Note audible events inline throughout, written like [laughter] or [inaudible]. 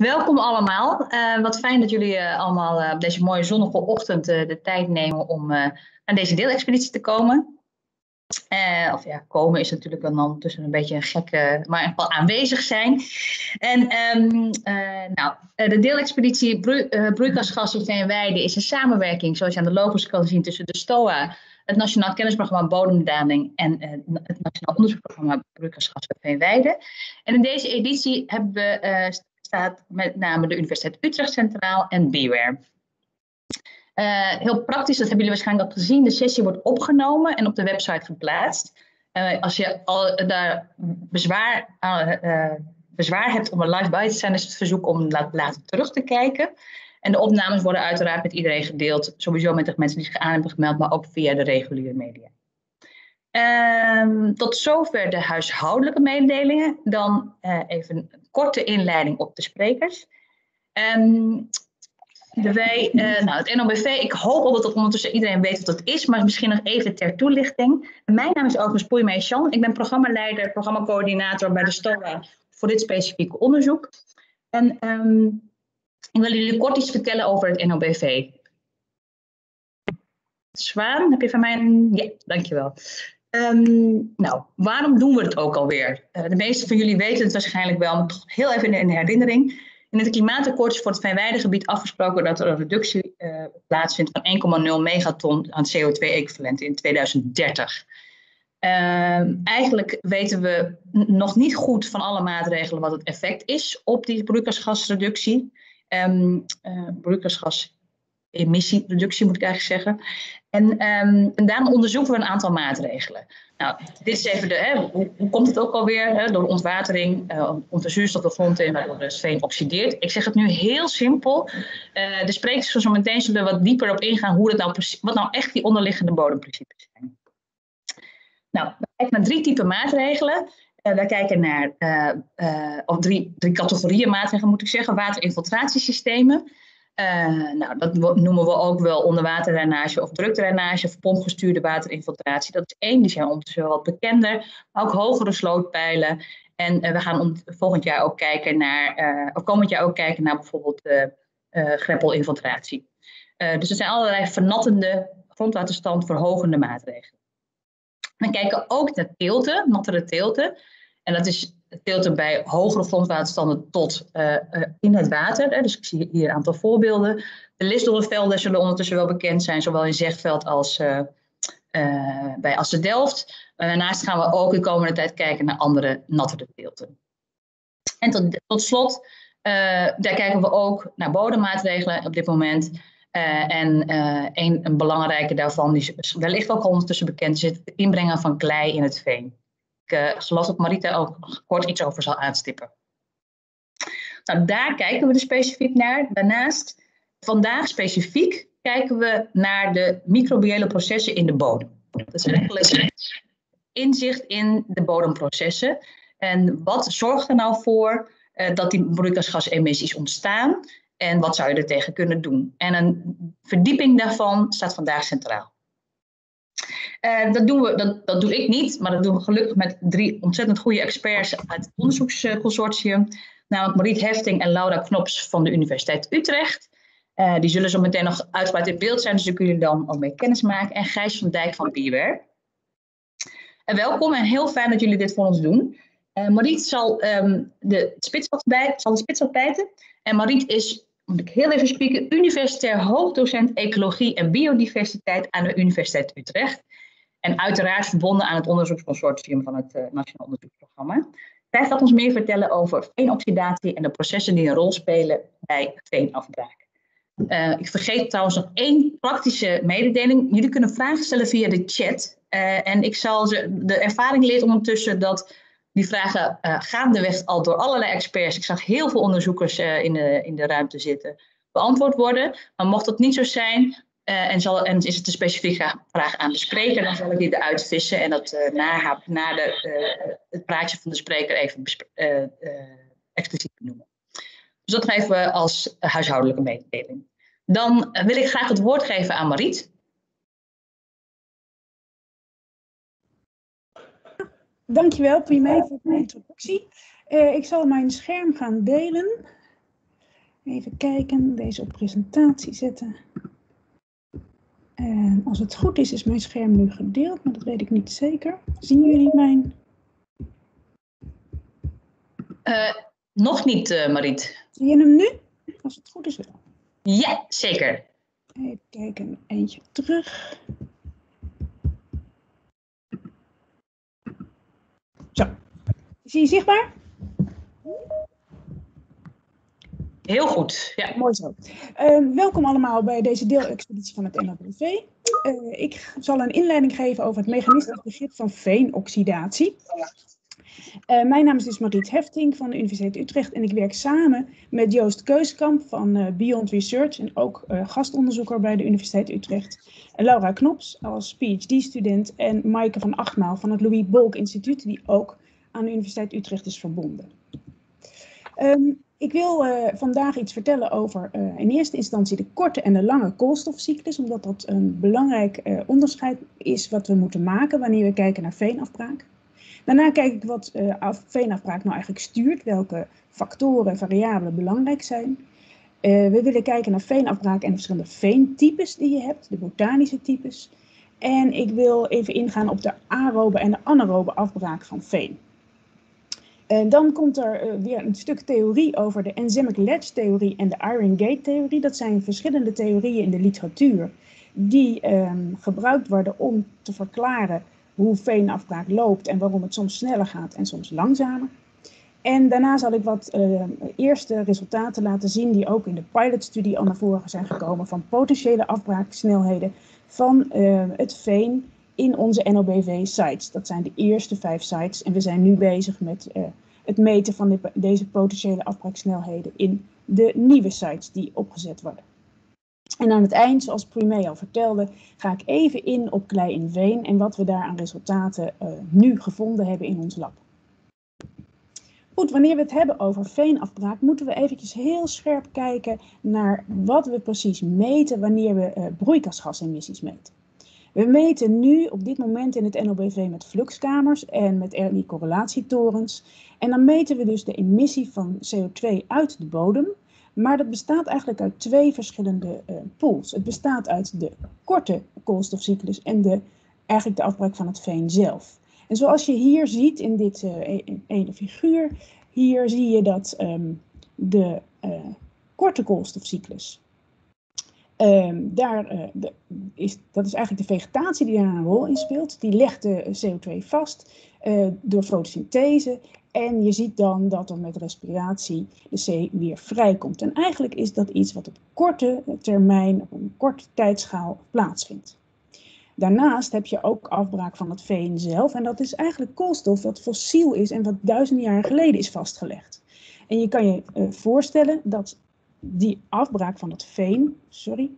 Welkom allemaal. Uh, wat fijn dat jullie uh, allemaal uh, op deze mooie zonnige ochtend de tijd nemen om naar deze deelexpeditie te komen. of ja, komen is natuurlijk dan tussen een beetje een gekke, maar in ieder aanwezig zijn. En um, nou, de deelexpeditie Broe Broeikasgassen Veenweide is een samenwerking, zoals je aan de logos kan zien, tussen de STOA, het Nationaal Kennisprogramma Bodemdaling en het Nationaal Onderzoeksprogramma Broeikasgassen Veenweide. En in deze editie hebben we staat met name de Universiteit Utrecht Centraal en Beware. Uh, heel praktisch, dat hebben jullie waarschijnlijk al gezien. De sessie wordt opgenomen en op de website geplaatst. Uh, als je al daar bezwaar, uh, bezwaar hebt om er live bij te zijn, is het verzoek om later terug te kijken. En de opnames worden uiteraard met iedereen gedeeld. Sowieso met de mensen die zich aan hebben gemeld, maar ook via de reguliere media. Um, tot zover de huishoudelijke mededelingen. Dan uh, even korte inleiding op de sprekers. Um, de wij, uh, nou, het NOBV, ik hoop al dat ondertussen iedereen weet wat het is, maar misschien nog even ter toelichting. Mijn naam is overigens Poeimee Jan. Ik ben programmaleider, programmacoördinator bij de STOA voor dit specifieke onderzoek. En um, ik wil jullie kort iets vertellen over het NOBV. Zwaan, heb je van mij. Ja, dankjewel. Um, nou, waarom doen we het ook alweer? Uh, de meeste van jullie weten het waarschijnlijk wel, maar toch heel even in de herinnering. In het klimaatakkoord is voor het Fijnweidegebied afgesproken dat er een reductie uh, plaatsvindt van 1,0 megaton aan CO2-equivalent in 2030. Uh, eigenlijk weten we nog niet goed van alle maatregelen wat het effect is op die broeikasgasreductie. Um, uh, broeikasgas emissiereductie, moet ik eigenlijk zeggen. En, um, en daarom onderzoeken we een aantal maatregelen. Nou, dit is even de, hè, hoe, komt het ook alweer? Hè, door ontwatering, uh, komt de zuurstof de grond in, waardoor de steen oxideert. Ik zeg het nu heel simpel. Uh, de sprekers van zo meteen zullen wat dieper op ingaan hoe het nou, wat nou echt die onderliggende bodemprincipes zijn. Nou, we kijken naar drie typen maatregelen. Uh, wij kijken naar, of drie, drie categorieën maatregelen moet ik zeggen. Waterinfiltratiesystemen. Uh, nou, dat noemen we ook wel onderwaterdrainage of drukdrainage of pompgestuurde waterinfiltratie. Dat is één, die zijn ondertussen wel wat bekender, maar ook hogere slootpijlen. En uh, we gaan volgend jaar ook kijken naar, uh, of komend jaar ook kijken naar bijvoorbeeld greppelinfiltratie. dus er zijn allerlei vernattende, grondwaterstand verhogende maatregelen. We kijken ook naar teelten, nattere teelten. En dat is filter bij hogere grondwaterstanden tot uh, uh, in het water. Hè. Dus ik zie hier een aantal voorbeelden. De lisdollenvelden zullen ondertussen wel bekend zijn, zowel in Zegveld als uh, bij Assen Delft. daarnaast gaan we ook de komende tijd kijken naar andere nattere teelten. En tot, tot slot, daar kijken we ook naar bodemmaatregelen op dit moment. en een, een belangrijke daarvan, die wellicht ook ondertussen bekend is, het inbrengen van klei in het veen uh, geloof dat Marita ook kort iets over zal aanstippen. Nou, daar kijken we er specifiek naar. Daarnaast, vandaag specifiek, kijken we naar de microbiële processen in de bodem. Dat is eigenlijk inzicht in de bodemprocessen. En wat zorgt er nou voor uh, dat die broeikasgasemissies ontstaan? En wat zou je er tegen kunnen doen? En een verdieping daarvan staat vandaag centraal. Uh, dat, doen we, dat, dat doe ik niet, maar dat doen we gelukkig met drie ontzettend goede experts uit het onderzoeksconsortium. Namelijk Mariet Hefting en Laura Knops van de Universiteit Utrecht. Uh, die zullen zo meteen nog uitgebreid in beeld zijn, dus daar kunnen jullie dan ook mee kennis maken. En Gijs van Dijk van Beware. En welkom en heel fijn dat jullie dit voor ons doen. Uh, Mariet zal, um, de spits bij, zal de. En Mariet is, moet ik heel even spreken, universitair hoofddocent ecologie en biodiversiteit aan de Universiteit Utrecht. En uiteraard verbonden aan het onderzoeksconsortium van het uh, Nationaal Onderzoeksprogramma. Zij gaat ons meer vertellen over veenoxidatie en de processen die een rol spelen bij veenafbraak. Uh, ik vergeet trouwens nog één praktische mededeling. Jullie kunnen vragen stellen via de chat. Uh, en ik zal ze, de ervaring leert ondertussen dat die vragen uh, gaandeweg al door allerlei experts, ik zag heel veel onderzoekers in, de, in de ruimte zitten, beantwoord worden. Maar mocht dat niet zo zijn, uh, en, zal, en is het een specifieke vraag aan de spreker, dan zal ik die eruit vissen en dat na, na de, het praatje van de spreker even expliciet benoemen. Dus dat geven we als huishoudelijke mededeling. Dan wil ik graag het woord geven aan Mariet. Dankjewel, Primé, voor de introductie. ik zal mijn scherm gaan delen. Even kijken, deze op presentatie zetten. En als het goed is, is mijn scherm nu gedeeld, maar dat weet ik niet zeker. Zien jullie mijn? Uh, nog niet, uh, Mariet. Zie je hem nu? Als het goed is wel. Ja, zeker. Even kijken, eentje terug. Zo. Zie je zichtbaar? Heel goed, ja. Mooi zo. Uh, welkom allemaal bij deze deelexpeditie van het NLBV. Uh, ik zal een inleiding geven over het mechanistisch begrip van veenoxidatie. Uh, mijn naam is dus Mariet Hefting van de Universiteit Utrecht en ik werk samen met Joost Keuskamp van uh, Beyond Research en ook uh, gastonderzoeker bij de Universiteit Utrecht. En Laura Knops als PhD-student en Maaike van Achtmaal van het Louis Bolk Instituut, die ook aan de Universiteit Utrecht is verbonden. Um, ik wil vandaag iets vertellen over in eerste instantie de korte en de lange koolstofcyclus, omdat dat een belangrijk onderscheid is wat we moeten maken wanneer we kijken naar veenafbraak. Daarna kijk ik wat veenafbraak nou eigenlijk stuurt, welke factoren, variabelen belangrijk zijn. we willen kijken naar veenafbraak en de verschillende veentypes die je hebt, de botanische types. En ik wil even ingaan op de aerobe en de anaerobe afbraak van veen. En dan komt er uh, weer een stuk theorie over de enzymic ledge theorie en de iron gate theorie. Dat zijn verschillende theorieën in de literatuur die um, gebruikt worden om te verklaren hoe veenafbraak loopt en waarom het soms sneller gaat en soms langzamer. En daarna zal ik wat uh, eerste resultaten laten zien die ook in de pilotstudie al naar voren zijn gekomen van potentiële afbraaksnelheden van uh, het veen in onze NOBV-sites. Dat zijn de eerste vijf sites en we zijn nu bezig met uh, het meten van de, deze potentiële afbraaksnelheden in de nieuwe sites die opgezet worden. En aan het eind, zoals Primé al vertelde, ga ik even in op klei in veen en wat we daar aan resultaten uh, nu gevonden hebben in ons lab. Goed, wanneer we het hebben over veenafbraak, moeten we eventjes heel scherp kijken naar wat we precies meten wanneer we uh, broeikasgasemissies meten. We meten nu op dit moment in het NOBV met fluxkamers en met RI-correlatietorens. En dan meten we dus de emissie van CO2 uit de bodem. Maar dat bestaat eigenlijk uit twee verschillende uh, pools. Het bestaat uit de korte koolstofcyclus en de, eigenlijk de afbraak van het veen zelf. En zoals je hier ziet in dit uh, ene figuur, hier zie je dat um, de uh, korte koolstofcyclus Um, daar, de, is, dat is eigenlijk de vegetatie die daar een rol in speelt. Die legt de CO2 vast door fotosynthese. En je ziet dan dat er met respiratie de C weer vrijkomt. En eigenlijk is dat iets wat op korte termijn, op een korte tijdschaal plaatsvindt. Daarnaast heb je ook afbraak van het veen zelf. En dat is eigenlijk koolstof wat fossiel is en wat duizenden jaren geleden is vastgelegd. En je kan je uh, voorstellen dat die afbraak van het veen, sorry,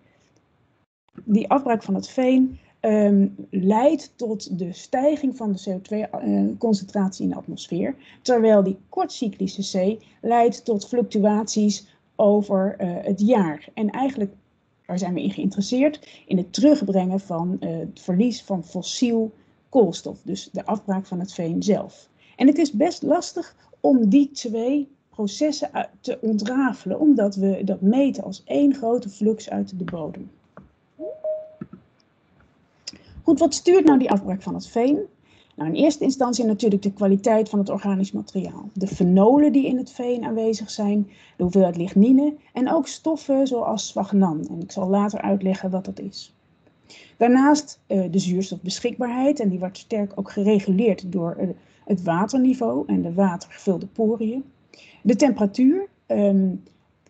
die afbraak van het veen um, leidt tot de stijging van de CO2-concentratie uh, in de atmosfeer, terwijl die kortcyclische C leidt tot fluctuaties over uh, het jaar. En eigenlijk, waar zijn we in geïnteresseerd? In het terugbrengen van uh, het verlies van fossiel koolstof, dus de afbraak van het veen zelf. En het is best lastig om die twee processen te ontrafelen, omdat we dat meten als één grote flux uit de bodem. Goed, wat stuurt nou die afbraak van het veen? Nou, in eerste instantie natuurlijk de kwaliteit van het organisch materiaal. De fenolen die in het veen aanwezig zijn, de hoeveelheid lignine en ook stoffen zoals sphagnum. En ik zal later uitleggen wat dat is. Daarnaast uh, de zuurstofbeschikbaarheid en die wordt sterk ook gereguleerd door uh, het waterniveau en de watergevulde poriën. De temperatuur. Um,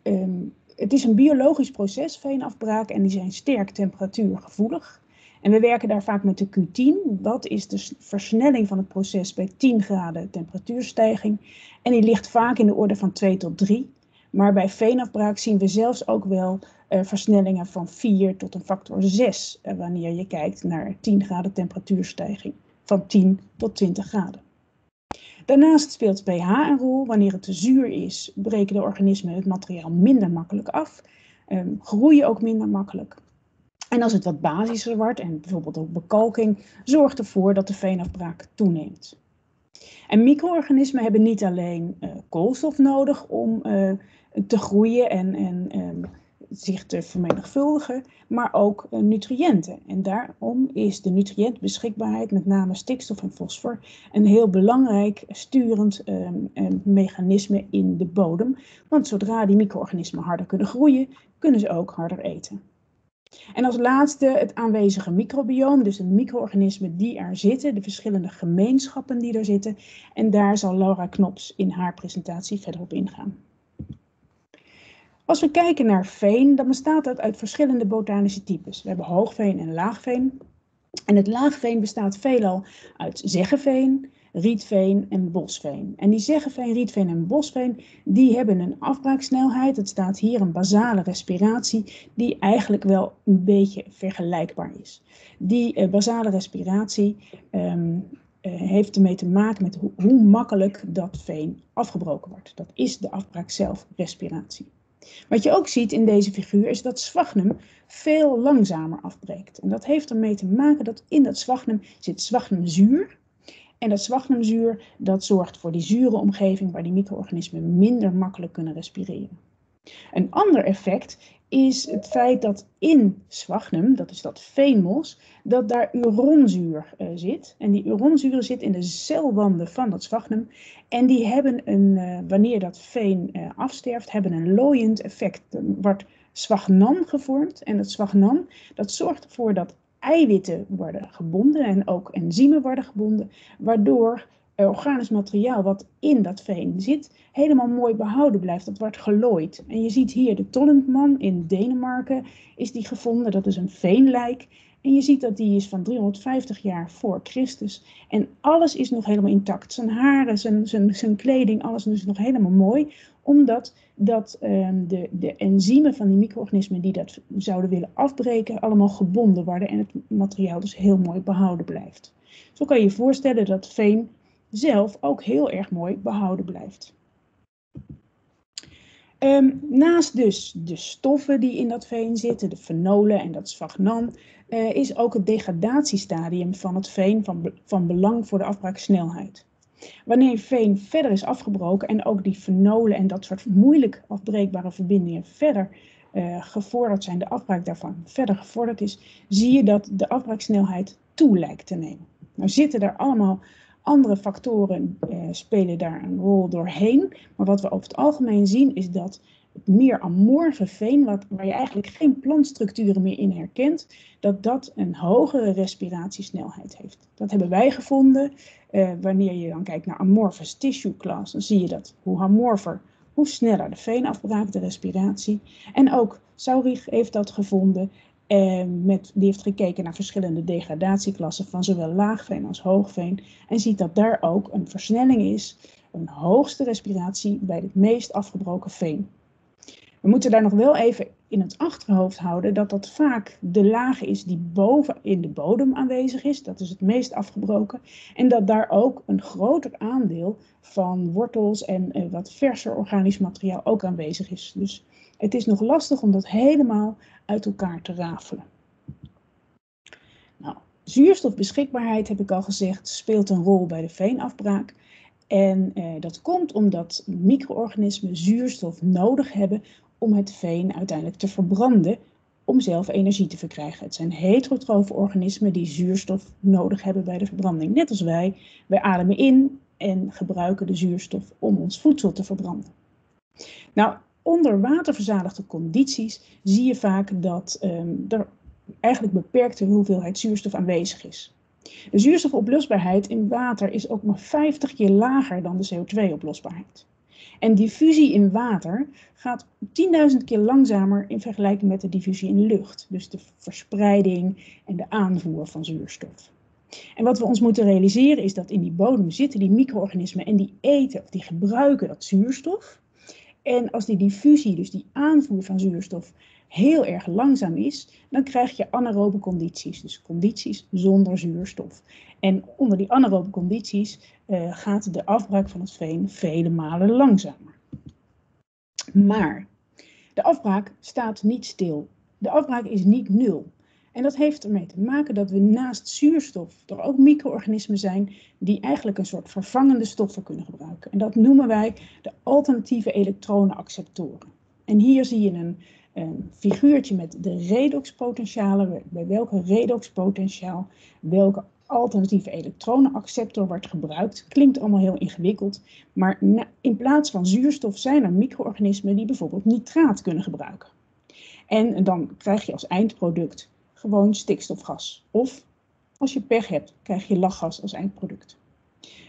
um, het is een biologisch proces, veenafbraak, en die zijn sterk temperatuurgevoelig. En we werken daar vaak met de Q10. Dat is de versnelling van het proces bij 10 graden temperatuurstijging. En die ligt vaak in de orde van 2 tot 3. Maar bij veenafbraak zien we zelfs ook wel uh, versnellingen van 4 tot een factor 6 uh, wanneer je kijkt naar 10 graden temperatuurstijging. Van 10 tot 20 graden. Daarnaast speelt pH een rol. Wanneer het te zuur is, breken de organismen het materiaal minder makkelijk af, um, groeien ook minder makkelijk. En als het wat basischer wordt, en bijvoorbeeld ook bekalking, zorgt ervoor dat de veenafbraak toeneemt. En micro-organismen hebben niet alleen uh, koolstof nodig om uh, te groeien en, en ehm, zich te vermenigvuldigen, maar ook uh, nutriënten. En daarom is de nutriëntbeschikbaarheid, met name stikstof en fosfor, een heel belangrijk sturend um, mechanisme in de bodem. Want zodra die micro-organismen harder kunnen groeien, kunnen ze ook harder eten. En als laatste het aanwezige microbioom, dus de micro-organismen die er zitten, de verschillende gemeenschappen die er zitten. En daar zal Laura Knops in haar presentatie verder op ingaan. Als we kijken naar veen, dan bestaat dat uit verschillende botanische types. We hebben hoogveen en laagveen. En het laagveen bestaat veelal uit zeggeveen, rietveen en bosveen. En die zeggeveen, rietveen en bosveen, die hebben een afbraaksnelheid, het staat hier een basale respiratie, die eigenlijk wel een beetje vergelijkbaar is. Die uh, basale respiratie um, uh, heeft ermee te maken met ho hoe makkelijk dat veen afgebroken wordt. Dat is de afbraak zelf, respiratie. Wat je ook ziet in deze figuur is dat sphagnum veel langzamer afbreekt. En dat heeft ermee te maken dat in dat sphagnum zit sphagnumzuur. En dat sphagnumzuur dat zorgt voor die zure omgeving waar die micro-organismen minder makkelijk kunnen respireren. Een ander effect is het feit dat in sphagnum, dat is dat veenmos, dat daar uronzuur uh, zit. En die uronzuur zit in de celwanden van dat sphagnum. En die hebben een, uh, wanneer dat veen uh, afsterft, hebben een looiend effect. Er wordt sphagnam gevormd. En dat sphagnam, dat zorgt ervoor dat eiwitten worden gebonden en ook enzymen worden gebonden, waardoor organisch materiaal wat in dat veen zit, helemaal mooi behouden blijft. Dat wordt gelooid. En je ziet hier de Tollendman in Denemarken is die gevonden. Dat is een veenlijk. En je ziet dat die is van 350 jaar voor Christus. En alles is nog helemaal intact. Zijn haren, zijn, zijn, zijn kleding, alles is nog helemaal mooi. Omdat dat, um, de, de enzymen van die micro-organismen die dat zouden willen afbreken, allemaal gebonden worden. En het materiaal dus heel mooi behouden blijft. Zo kan je je voorstellen dat veen zelf ook heel erg mooi behouden blijft. Um, naast dus de stoffen die in dat veen zitten, de fenolen en dat sphagnum, uh, is ook het degradatiestadium van het veen van, van belang voor de afbraaksnelheid. Wanneer veen verder is afgebroken en ook die fenolen en dat soort moeilijk afbreekbare verbindingen verder uh, gevorderd zijn, de afbraak daarvan verder gevorderd is, zie je dat de afbraaksnelheid toe lijkt te nemen. Nou zitten er allemaal andere factoren uh, spelen daar een rol doorheen. Maar wat we over het algemeen zien is dat meer amorfe veen, wat, waar je eigenlijk geen plantstructuren meer in herkent, dat dat een hogere respiratiesnelheid heeft. Dat hebben wij gevonden. Uh, wanneer je dan kijkt naar amorphous tissue class, dan zie je dat hoe amorfer, hoe sneller de veenafbraak, de respiratie. En ook Saurig heeft dat gevonden. Uh, met, die heeft gekeken naar verschillende degradatieklassen van zowel laagveen als hoogveen. En ziet dat daar ook een versnelling is, een hoogste respiratie bij het meest afgebroken veen. We moeten daar nog wel even in het achterhoofd houden dat dat vaak de laag is die boven in de bodem aanwezig is. Dat is het meest afgebroken. En dat daar ook een groter aandeel van wortels en uh, wat verser organisch materiaal ook aanwezig is. Dus het is nog lastig om dat helemaal uit elkaar te rafelen. Nou, zuurstofbeschikbaarheid, heb ik al gezegd, speelt een rol bij de veenafbraak. En eh, dat komt omdat micro-organismen zuurstof nodig hebben om het veen uiteindelijk te verbranden om zelf energie te verkrijgen. Het zijn heterotrofe organismen die zuurstof nodig hebben bij de verbranding. Net als wij, wij ademen in en gebruiken de zuurstof om ons voedsel te verbranden. Nou, onder waterverzadigde condities zie je vaak dat um, er eigenlijk beperkte hoeveelheid zuurstof aanwezig is. De zuurstofoplosbaarheid in water is ook maar 50 keer lager dan de CO2-oplosbaarheid. En diffusie in water gaat 10.000 keer langzamer in vergelijking met de diffusie in lucht. Dus de verspreiding en de aanvoer van zuurstof. En wat we ons moeten realiseren is dat in die bodem zitten die micro-organismen en die eten of die gebruiken dat zuurstof. En als die diffusie, dus die aanvoer van zuurstof, heel erg langzaam is, dan krijg je anaerobe condities. Dus condities zonder zuurstof. En onder die anaerobe condities uh, gaat de afbraak van het veen vele malen langzamer. Maar de afbraak staat niet stil. De afbraak is niet nul. En dat heeft ermee te maken dat we naast zuurstof er ook micro-organismen zijn die eigenlijk een soort vervangende stoffen kunnen gebruiken. En dat noemen wij de alternatieve elektronenacceptoren. En hier zie je een, een figuurtje met de redoxpotentialen, bij welke redoxpotentiaal welke alternatieve elektronenacceptor wordt gebruikt. Klinkt allemaal heel ingewikkeld, maar in plaats van zuurstof zijn er micro-organismen die bijvoorbeeld nitraat kunnen gebruiken. En dan krijg je als eindproduct gewoon stikstofgas. Of als je pech hebt, krijg je lachgas als eindproduct.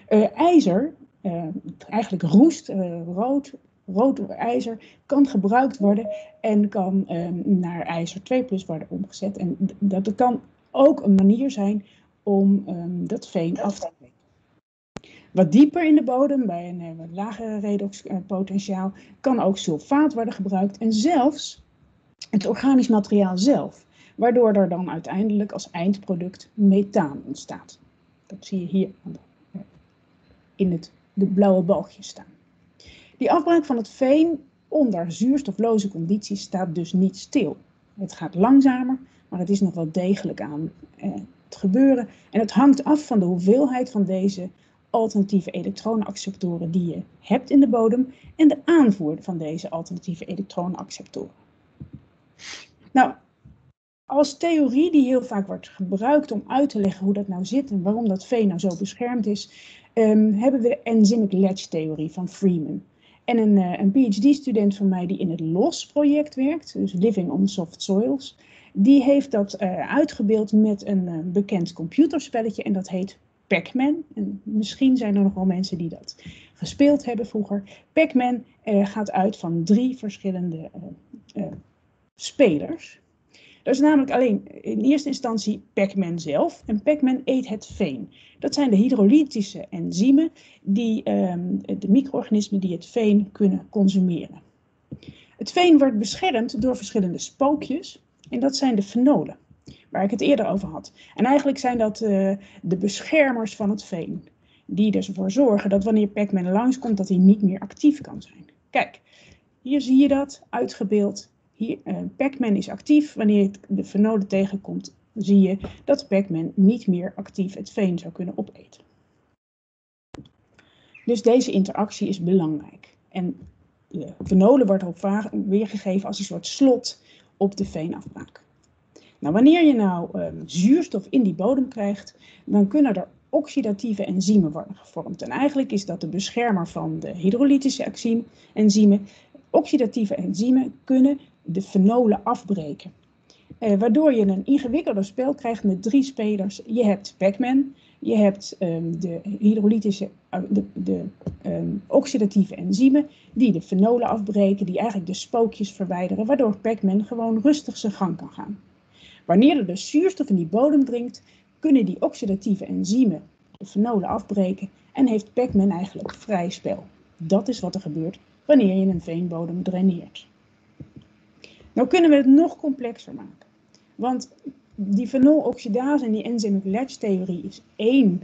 Uh, ijzer, uh, eigenlijk roest, uh, rood, rood ijzer, kan gebruikt worden en kan naar ijzer 2 plus worden omgezet. En dat kan ook een manier zijn om um, dat veen af te breken. Wat dieper in de bodem, bij een wat lagere redoxpotentiaal, kan ook sulfaat worden gebruikt. En zelfs het organisch materiaal zelf waardoor er dan uiteindelijk als eindproduct methaan ontstaat. Dat zie je hier in het, de blauwe balkjes staan. Die afbraak van het veen onder zuurstofloze condities staat dus niet stil. Het gaat langzamer, maar het is nog wel degelijk aan eh, gebeuren. En het hangt af van de hoeveelheid van deze alternatieve elektronenacceptoren die je hebt in de bodem en de aanvoer van deze alternatieve elektronenacceptoren. Nou, als theorie die heel vaak wordt gebruikt om uit te leggen hoe dat nou zit en waarom dat veen nou zo beschermd is, um, hebben we de enzymic ledge theorie van Freeman. En een, uh, een PhD-student van mij die in het LOS-project werkt, dus Living on Soft Soils, die heeft dat uh, uitgebeeld met een uh, bekend computerspelletje en dat heet Pac-Man. En misschien zijn er nog wel mensen die dat gespeeld hebben vroeger. Pac-Man gaat uit van drie verschillende spelers. Dat is namelijk alleen in eerste instantie Pac-Man zelf. En Pac-Man eet het veen. Dat zijn de hydrolytische enzymen, die, um, de micro-organismen die het veen kunnen consumeren. Het veen wordt beschermd door verschillende spookjes. En dat zijn de fenolen, waar ik het eerder over had. En eigenlijk zijn dat uh, de beschermers van het veen. Die dus ervoor zorgen dat wanneer Pac-Man langskomt, dat hij niet meer actief kan zijn. Kijk, hier zie je dat uitgebeeld hier, uh, Pac-Man is actief. Wanneer de fenolen tegenkomt, zie je dat Pac-Man niet meer actief het veen zou kunnen opeten. Dus deze interactie is belangrijk. En de fenolen wordt ook weergegeven als een soort slot op de veenafbraak. Nou, wanneer je nou um, zuurstof in die bodem krijgt, dan kunnen er oxidatieve enzymen worden gevormd. En eigenlijk is dat de beschermer van de hydrolytische enzymen. Oxidatieve enzymen kunnen de fenolen afbreken. Uh, waardoor je een ingewikkelder spel krijgt met drie spelers. Je hebt Pac-Man, je hebt um, de hydrolytische, de, de um, oxidatieve enzymen die de fenolen afbreken, die eigenlijk de spookjes verwijderen, waardoor Pac-Man gewoon rustig zijn gang kan gaan. Wanneer er dus zuurstof in die bodem dringt, kunnen die oxidatieve enzymen de fenolen afbreken en heeft Pac-Man eigenlijk vrij spel. Dat is wat er gebeurt wanneer je een veenbodem draineert. Nou kunnen we het nog complexer maken. Want die fenoloxidase en die enzymic latch theorie is één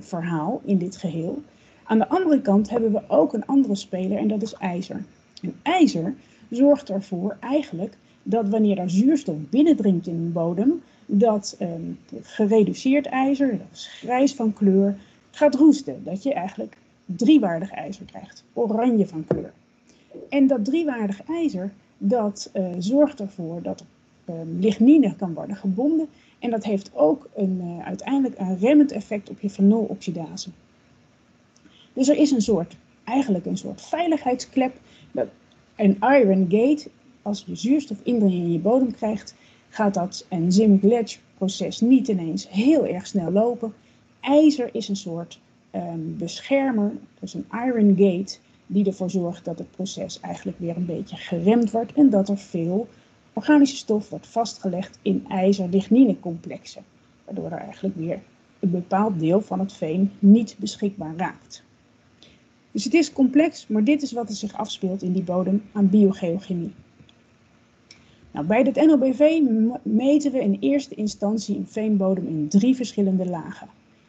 verhaal in dit geheel. Aan de andere kant hebben we ook een andere speler en dat is ijzer. En ijzer zorgt ervoor eigenlijk dat wanneer er zuurstof binnendringt in een bodem, dat um, gereduceerd ijzer, dat is grijs van kleur, gaat roesten. Dat je eigenlijk driewaardig ijzer krijgt, oranje van kleur. En dat driewaardig ijzer, dat uh, zorgt ervoor dat uh, lignine kan worden gebonden. En dat heeft ook een, uh, uiteindelijk een remmend effect op je fenoloxidase. Dus er is een soort, eigenlijk een soort veiligheidsklep. Een iron gate, als je zuurstof in je bodem krijgt, gaat dat enzymic ledge proces niet ineens heel erg snel lopen. IJzer is een soort um, beschermer, dus een iron gate, die ervoor zorgt dat het proces eigenlijk weer een beetje geremd wordt en dat er veel organische stof wordt vastgelegd in ijzer-lignine-complexen, waardoor er eigenlijk weer een bepaald deel van het veen niet beschikbaar raakt. Dus het is complex, maar dit is wat er zich afspeelt in die bodem aan biogeochemie. Nou, bij het NLBV meten we in eerste instantie een veenbodem in drie verschillende lagen.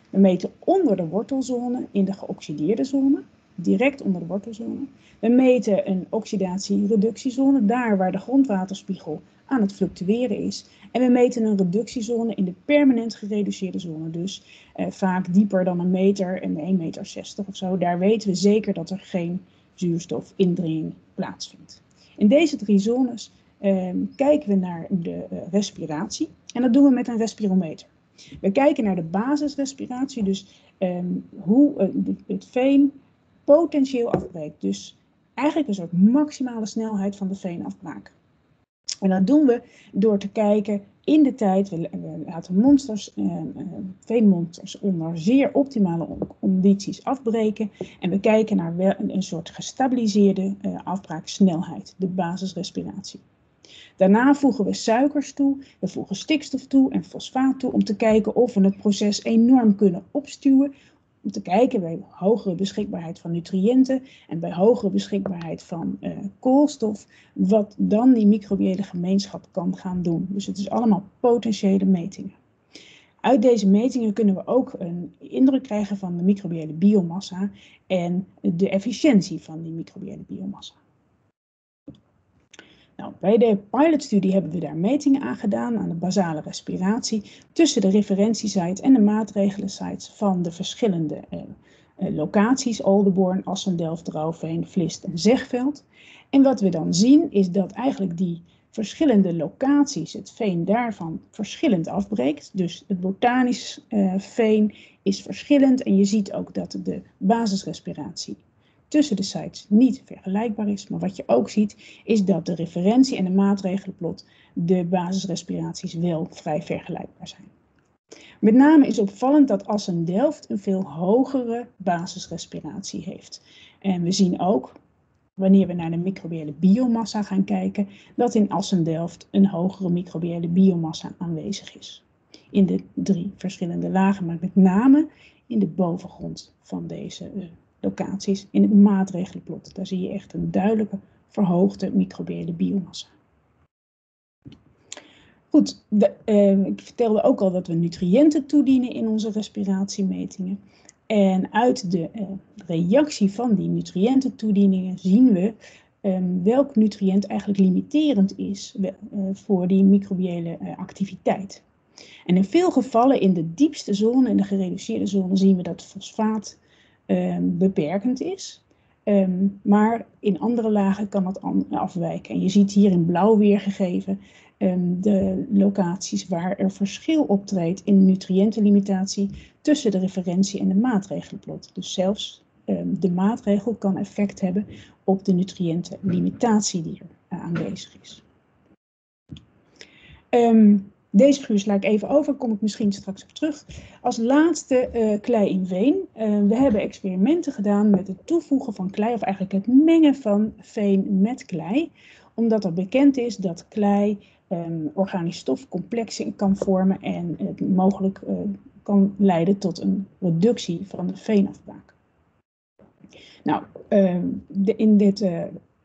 We meten onder de wortelzone in de geoxideerde zone, direct onder de wortelzone. We meten een oxidatie-reductiezone, daar waar de grondwaterspiegel aan het fluctueren is. En we meten een reductiezone in de permanent gereduceerde zone, dus eh, vaak dieper dan een meter en 1,60 meter of zo. Daar weten we zeker dat er geen zuurstofindringing plaatsvindt. In deze drie zones eh, kijken we naar de uh, respiratie en dat doen we met een respirometer. We kijken naar de basisrespiratie, dus eh, hoe uh, het veen potentieel afbreekt. Dus eigenlijk een soort maximale snelheid van de veenafbraak. En dat doen we door te kijken in de tijd. We, laten monsters, uh, veenmonsters onder zeer optimale condities afbreken. En we kijken naar wel een, soort gestabiliseerde uh, afbraaksnelheid, de basisrespiratie. Daarna voegen we suikers toe, we voegen stikstof toe en fosfaat toe om te kijken of we het proces enorm kunnen opstuwen om te kijken bij hogere beschikbaarheid van nutriënten en bij hogere beschikbaarheid van uh, koolstof, wat dan die microbiële gemeenschap kan gaan doen. Dus het is allemaal potentiële metingen. Uit deze metingen kunnen we ook een indruk krijgen van de microbiële biomassa en de efficiëntie van die microbiële biomassa. Nou, bij de pilotstudie hebben we daar metingen aan gedaan aan de basale respiratie tussen de referentiesites en de maatregelensites van de verschillende eh, eh, locaties, Oldenborn, Assendelft, Drouwveen, Vlist en Zegveld. En wat we dan zien is dat eigenlijk die verschillende locaties het veen daarvan verschillend afbreekt. Dus het botanisch uh, veen is verschillend en je ziet ook dat de basisrespiratie tussen de sites niet vergelijkbaar is. Maar wat je ook ziet, is dat de referentie en de maatregelenplot, de basisrespiraties, wel vrij vergelijkbaar zijn. Met name is opvallend dat Assen-Delft een veel hogere basisrespiratie heeft. En we zien ook, wanneer we naar de microbiële biomassa gaan kijken, dat in Assen-Delft een hogere microbiële biomassa aanwezig is. In de drie verschillende lagen, maar met name in de bovengrond van deze uh, locaties in het maatregelenplot. Daar zie je echt een duidelijke verhoogde microbiële biomassa. Goed, eh, ik vertelde ook al dat we nutriënten toedienen in onze respiratiemetingen. En uit de eh, reactie van die nutriëntentoedieningen zien we eh, welk nutriënt eigenlijk limiterend is eh, voor die microbiële eh, activiteit. En in veel gevallen in de diepste zone, in de gereduceerde zone, zien we dat fosfaat um, beperkend is. Um, maar in andere lagen kan dat afwijken. En je ziet hier in blauw weergegeven um, de locaties waar er verschil optreedt in nutriëntenlimitatie tussen de referentie en de maatregelenplot. Dus zelfs de maatregel kan effect hebben op de nutriëntenlimitatie die er aanwezig is. Deze figuur sla ik even over, kom ik misschien straks op terug. Als laatste uh, klei in veen. Uh, we hebben experimenten gedaan met het toevoegen van klei, of eigenlijk het mengen van veen met klei. Omdat er bekend is dat klei um, organisch stofcomplexen kan vormen en het mogelijk uh, kan leiden tot een reductie van de veenafbraak. Nou, ehm, in dit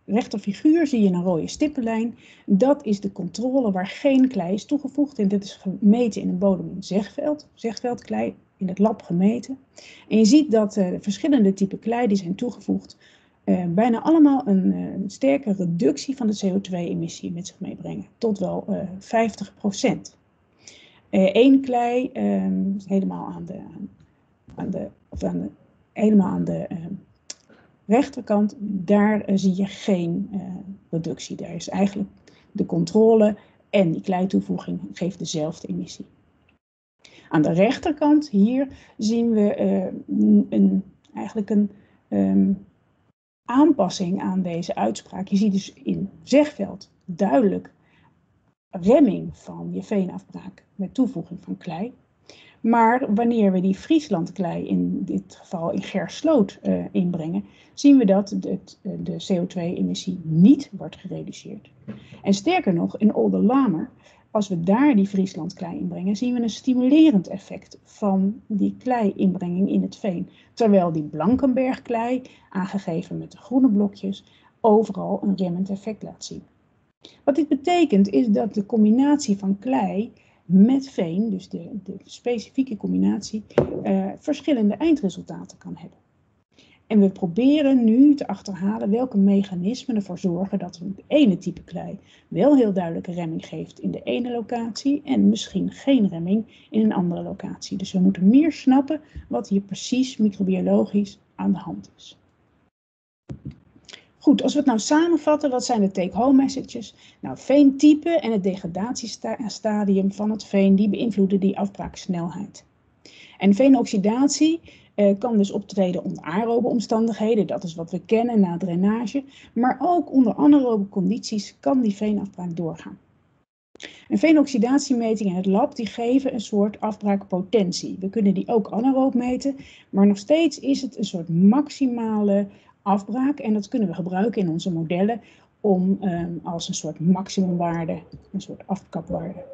rechterfiguur zie je een rode stippenlijn. Dat is de controle waar geen klei is toegevoegd. En dit is gemeten in een bodem in zegveld, zegveldklei, in het lab gemeten. En je ziet dat uh, verschillende typen klei die zijn toegevoegd uh, bijna allemaal een, uh, een, sterke reductie van de CO2-emissie met zich meebrengen. Tot wel 50 procent. Eén klei ehm, helemaal aan de, aan de, of aan de, helemaal aan de ehm, rechterkant, daar uh, zie je geen uh, reductie. Daar is eigenlijk de controle en die kleitoevoeging geeft dezelfde emissie. Aan de rechterkant hier zien we uh, een, eigenlijk een um, aanpassing aan deze uitspraak. Je ziet dus in zegveld duidelijk remming van je veenafbraak met toevoeging van klei. Maar wanneer we die Frieslandklei, in dit geval in Gersloot, uh, inbrengen, zien we dat de, eh, de CO2-emissie niet wordt gereduceerd. En sterker nog, in Olderlamer, als we daar die Frieslandklei inbrengen, zien we een stimulerend effect van die klei-inbrenging in het veen. Terwijl die Blankenbergklei, aangegeven met de groene blokjes, overal een remmend effect laat zien. Wat dit betekent is dat de combinatie van klei met veen, dus de, specifieke combinatie, uh, verschillende eindresultaten kan hebben. En we proberen nu te achterhalen welke mechanismen ervoor zorgen dat het ene type klei wel heel duidelijke remming geeft in de ene locatie en misschien geen remming in een andere locatie. Dus we moeten meer snappen wat hier precies microbiologisch aan de hand is. Goed, als we het nou samenvatten, wat zijn de take-home messages? Nou, veentype en het degradatiestadium van het veen, die beïnvloeden die afbraaksnelheid. En veenoxidatie uh, kan dus optreden onder aerobe omstandigheden, dat is wat we kennen na drainage, maar ook onder anaerobe condities kan die veenafbraak doorgaan. Een veenoxidatiemeting in het lab die geven een soort afbraakpotentie. We kunnen die ook anaerobe meten, maar nog steeds is het een soort maximale afbraak en dat kunnen we gebruiken in onze modellen om um, als een soort maximumwaarde, een soort afkapwaarde.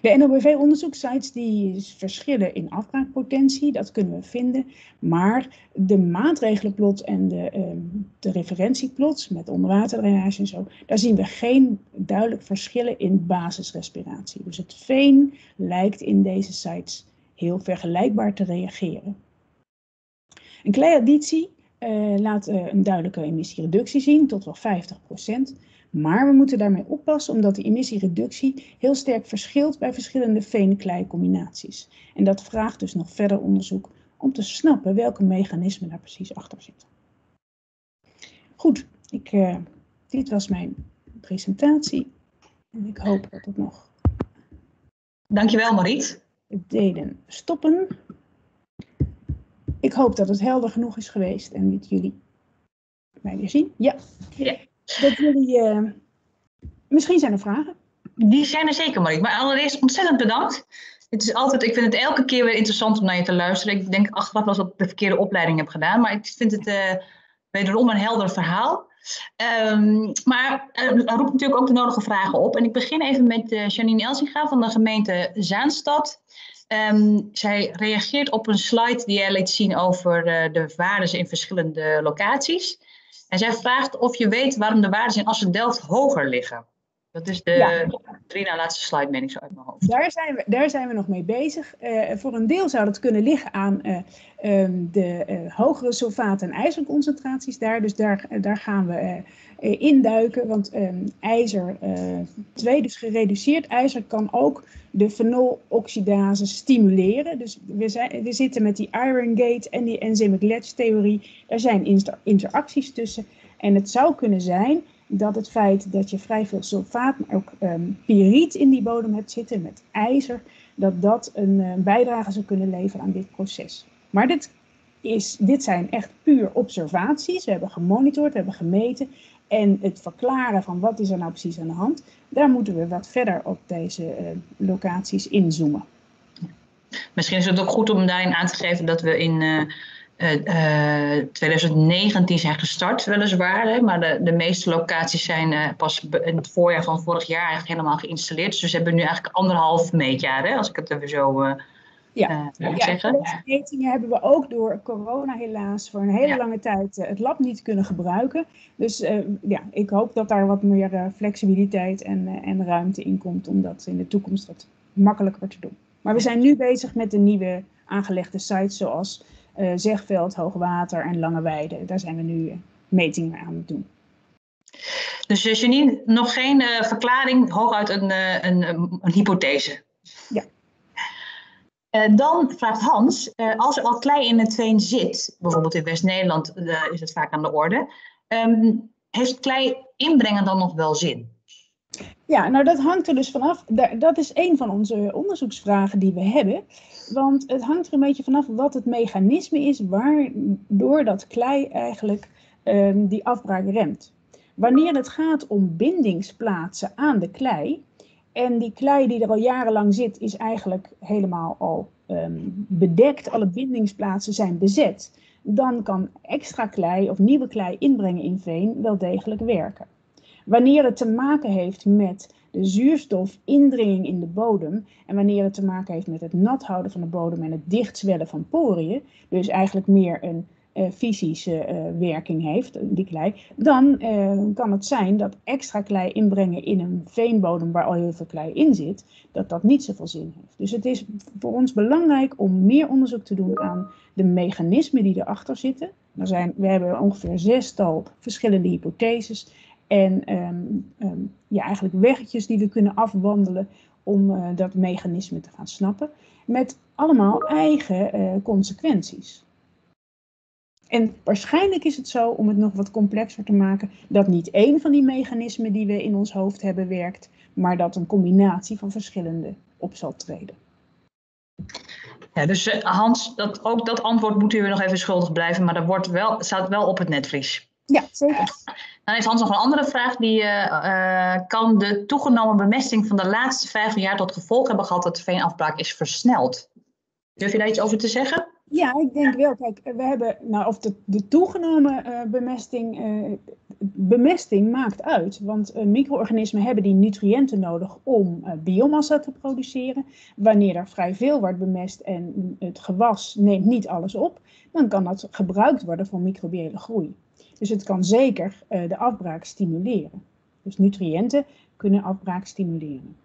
De NOBV-onderzoekssites die verschillen in afbraakpotentie, dat kunnen we vinden. Maar de maatregelenplot en de, uh, de referentieplots met onderwaterdrainage en zo, daar zien we geen duidelijk verschillen in basisrespiratie. Dus het veen lijkt in deze sites heel vergelijkbaar te reageren. Een kleiadditie uh, laat uh, een duidelijke emissiereductie zien, tot wel 50% maar we moeten daarmee oppassen omdat de emissiereductie heel sterk verschilt bij verschillende veen-klei-combinaties. En dat vraagt dus nog verder onderzoek om te snappen welke mechanismen daar precies achter zitten. Goed, ik, uh, dit was mijn presentatie en ik hoop dat het nog... Dankjewel Mariet. ...deden stoppen. Ik hoop dat het helder genoeg is geweest en dat jullie mij weer zien. Ja. ja dat jullie. Uh, misschien zijn er vragen. Die zijn er zeker, Marie. Maar allereerst ontzettend bedankt. Het is altijd, ik vind het elke keer weer interessant om naar je te luisteren. Ik denk achteraf wel dat ik de verkeerde opleiding heb gedaan. Maar ik vind het uh, wederom een helder verhaal. Um, maar uh, roept natuurlijk ook de nodige vragen op. En ik begin even met uh, Janine Elsinga van de gemeente Zaanstad. Um, zij reageert op een slide die jij liet zien over uh, de waarden in verschillende locaties. En zij vraagt of je weet waarom de waarden in Assen-Delft hoger liggen. Dat is de ja. drie na laatste slide, meen ik zo uit mijn hoofd. Daar zijn we, daar zijn we nog mee bezig. Uh, voor een deel zou dat kunnen liggen aan uh, um, de uh, hogere sulfaat- en ijzerconcentraties daar. Dus daar, daar gaan we induiken. Want um, ijzer 2, dus gereduceerd ijzer, kan ook de fenoloxidase stimuleren. Dus we, zijn, we zitten met die iron gate en die enzymic latch theorie. Er zijn inter interacties tussen. En het zou kunnen zijn dat het feit dat je vrij veel sulfaat, maar ook um, pyriet in die bodem hebt zitten met ijzer, dat dat een uh, bijdrage zou kunnen leveren aan dit proces. Maar dit, is, dit zijn echt puur observaties. We hebben gemonitord, we hebben gemeten. En het verklaren van wat is er nou precies aan de hand, daar moeten we wat verder op deze uh, locaties inzoomen. Misschien is het ook goed om daarin aan te geven dat we in uh, 2019 zijn gestart, weliswaar. Hè, maar de, de meeste locaties zijn uh, pas in het voorjaar van vorig jaar eigenlijk helemaal geïnstalleerd. Dus we hebben nu eigenlijk anderhalf meetjaar, hè, als ik het even zo ja. Uh, ja, zeggen. metingen hebben we ook door corona helaas voor een hele ja. lange tijd het lab niet kunnen gebruiken. Dus ja, ik hoop dat daar wat meer flexibiliteit en, en ruimte in komt om dat in de toekomst wat makkelijker te doen. Maar we zijn nu bezig met de nieuwe aangelegde sites zoals uh, Zegveld, Hoogwater en Lange Weide. Daar zijn we nu metingen aan het doen. Dus uh, Janine, nog geen uh, verklaring, hooguit een, een, een, hypothese. Ja. dan vraagt Hans, als er al klei in het veen zit, bijvoorbeeld in West-Nederland is het vaak aan de orde, um, heeft klei inbrengen dan nog wel zin? Ja, nou dat hangt er dus vanaf. Dat is een van onze onderzoeksvragen die we hebben. Want het hangt er een beetje vanaf wat het mechanisme is waardoor dat klei eigenlijk um, die afbraak remt. Wanneer het gaat om bindingsplaatsen aan de klei, en die klei die er al jarenlang zit, is eigenlijk helemaal al um, bedekt, alle bindingsplaatsen zijn bezet, dan kan extra klei of nieuwe klei inbrengen in veen wel degelijk werken. Wanneer het te maken heeft met de zuurstofindringing in de bodem en wanneer het te maken heeft met het nat houden van de bodem en het dichtzwellen van poriën, dus eigenlijk meer een uh, fysische uh, werking heeft, die klei, dan uh, kan het zijn dat extra klei inbrengen in een veenbodem waar al heel veel klei in zit, dat dat niet zoveel zin heeft. Dus het is voor ons belangrijk om meer onderzoek te doen aan de mechanismen die erachter zitten, zijn, we hebben ongeveer zestal verschillende hypotheses en ja, eigenlijk weggetjes die we kunnen afwandelen om uh, dat mechanisme te gaan snappen. Met allemaal eigen uh, consequenties. En waarschijnlijk is het zo, om het nog wat complexer te maken, dat niet één van die mechanismen die we in ons hoofd hebben werkt, maar dat een combinatie van verschillende op zal treden. Ja, dus uh, Hans, dat, ook dat antwoord moet u nog even schuldig blijven, maar dat wordt wel, staat wel op het netvlies. Ja, zeker. Dan heeft Hans nog een andere vraag. Die, uh, kan de toegenomen bemesting van de laatste vijf jaar tot gevolg hebben gehad dat de veenafbraak is versneld? Durf je daar iets over te zeggen? Ja, ik denk wel. Kijk, we hebben, nou, of de, de toegenomen uh, bemesting, bemesting maakt uit. Want micro-organismen hebben die nutriënten nodig om biomassa te produceren. Wanneer er vrij veel wordt bemest en het gewas neemt niet alles op, dan kan dat gebruikt worden voor microbiële groei. Dus het kan zeker de afbraak stimuleren. Dus nutriënten kunnen afbraak stimuleren.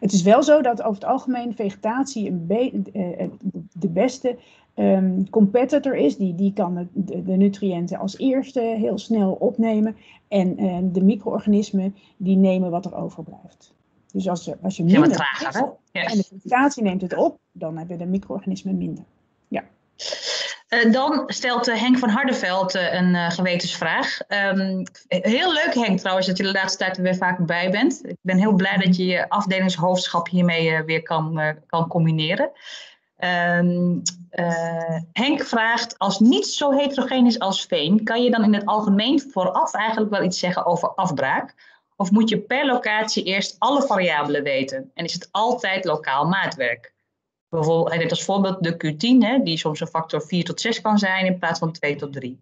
Het is wel zo dat over het algemeen vegetatie een uh, de beste um, competitor is. Die, die kan de, de, nutriënten als eerste heel snel opnemen. En uh, de micro-organismen die nemen wat er overblijft. Dus als, als je minder... Ja, trager, hè? En de vegetatie neemt het op, dan hebben de micro-organismen minder. Uh, dan stelt uh, Henk van Hardeveld uh, een gewetensvraag. Um, heel leuk Henk trouwens dat je de laatste tijd er weer vaak bij bent. Ik ben heel blij dat je je afdelingshoofdschap hiermee weer kan, kan combineren. Um, Henk vraagt, als niets zo heterogeen is als veen, kan je dan in het algemeen vooraf eigenlijk wel iets zeggen over afbraak? Of moet je per locatie eerst alle variabelen weten? En is het altijd lokaal maatwerk? Bijvoorbeeld, hij neemt als voorbeeld de Q10, hè, die soms een factor 4 tot 6 kan zijn in plaats van 2 tot 3.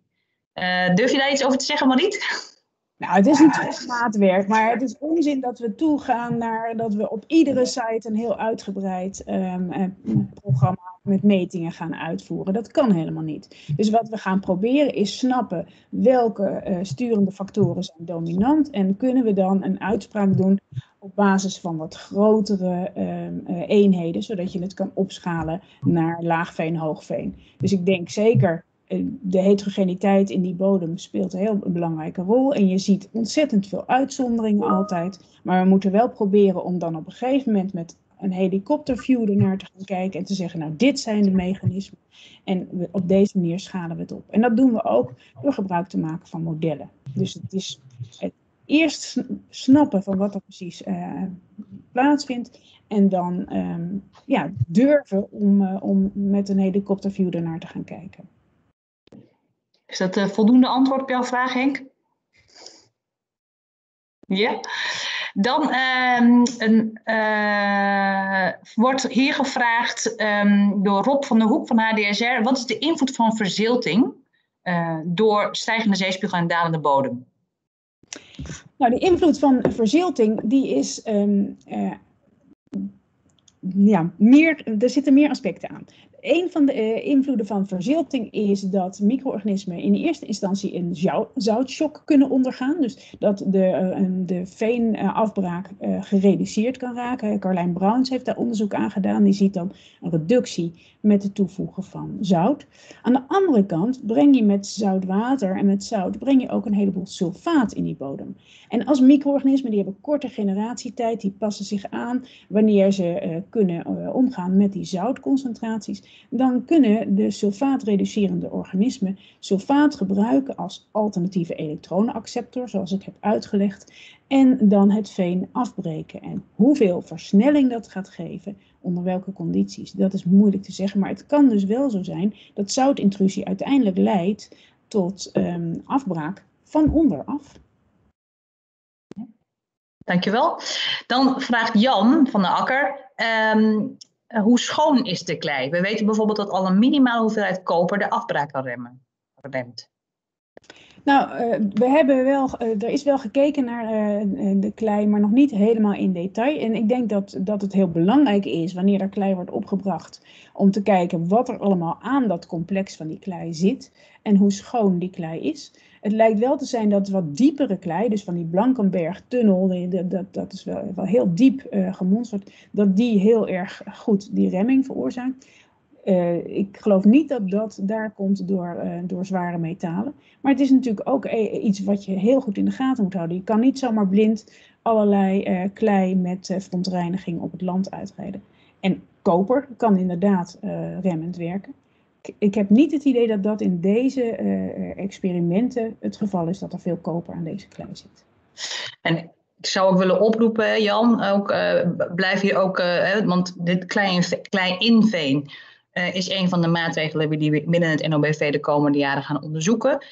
Uh, durf je daar iets over te zeggen, Mariet? Nou, het is niet maatwerk, maar het is onzin dat we toegaan naar dat we op iedere site een heel uitgebreid um, programma met metingen gaan uitvoeren. Dat kan helemaal niet. Dus wat we gaan proberen is snappen welke uh, sturende factoren zijn dominant en kunnen we dan een uitspraak doen op basis van wat grotere uh, uh, eenheden, zodat je het kan opschalen naar laagveen, hoogveen. Dus ik denk zeker uh, de heterogeniteit in die bodem speelt een heel belangrijke rol. En je ziet ontzettend veel uitzonderingen altijd. Maar we moeten wel proberen om dan op een gegeven moment met een helikopterview ernaar te gaan kijken en te zeggen, nou dit zijn de mechanismen. En op deze manier schalen we het op. En dat doen we ook door gebruik te maken van modellen. Dus het is het eerst snappen van wat er precies uh, plaatsvindt. En dan um, ja, durven om, uh, om met een helikopterview ernaar te gaan kijken. Is dat een voldoende antwoord op jouw vraag, Henk? Ja. Dan um, een, wordt hier gevraagd um, door Rob van der Hoek van HDSR. Wat is de invloed van verzilting door stijgende zeespiegel en dalende bodem? Nou, de invloed van verzilting die is um, uh, ja, meer, er zitten meer aspecten aan. Een van de uh, invloeden van verzilting is dat micro-organismen in eerste instantie een zoutshock kunnen ondergaan. Dus dat de, uh, de veenafbraak uh, gereduceerd kan raken. Carlijn Browns heeft daar onderzoek aan gedaan. Die ziet dan een reductie met het toevoegen van zout. Aan de andere kant breng je met zout water en met zout breng je ook een heleboel sulfaat in die bodem. En als micro-organismen die hebben korte generatietijd, die passen zich aan wanneer ze kunnen omgaan met die zoutconcentraties dan kunnen de sulfaatreducerende organismen sulfaat gebruiken als alternatieve elektronenacceptor, zoals ik heb uitgelegd, en dan het veen afbreken. En hoeveel versnelling dat gaat geven, onder welke condities, dat is moeilijk te zeggen. Maar het kan dus wel zo zijn dat zoutintrusie uiteindelijk leidt tot um, afbraak van onderaf. Dankjewel. Dan vraagt Jan van de Akker. Uh, hoe schoon is de klei? We weten bijvoorbeeld dat al een minimale hoeveelheid koper de afbraak kan remmen, remt. Nou, uh, we hebben wel, uh, er is wel gekeken naar de klei, maar nog niet helemaal in detail. En ik denk dat, dat het heel belangrijk is wanneer er klei wordt opgebracht, om te kijken wat er allemaal aan dat complex van die klei zit en hoe schoon die klei is. Het lijkt wel te zijn dat wat diepere klei, dus van die Blankenberg-tunnel, dat, dat, is wel, wel heel diep uh, gemonsterd, dat die heel erg goed die remming veroorzaakt. ik geloof niet dat dat daar komt door, door zware metalen. Maar het is natuurlijk ook iets wat je heel goed in de gaten moet houden. Je kan niet zomaar blind allerlei klei met verontreiniging op het land uitrijden. En koper kan inderdaad remmend werken ik heb niet het idee dat dat in deze uh, experimenten het geval is dat er veel koper aan deze klei zit. En ik zou ook willen oproepen, Jan, ook, uh, blijf hier ook, want dit klei, klei in veen is een van de maatregelen die we binnen het NOBV de komende jaren gaan onderzoeken.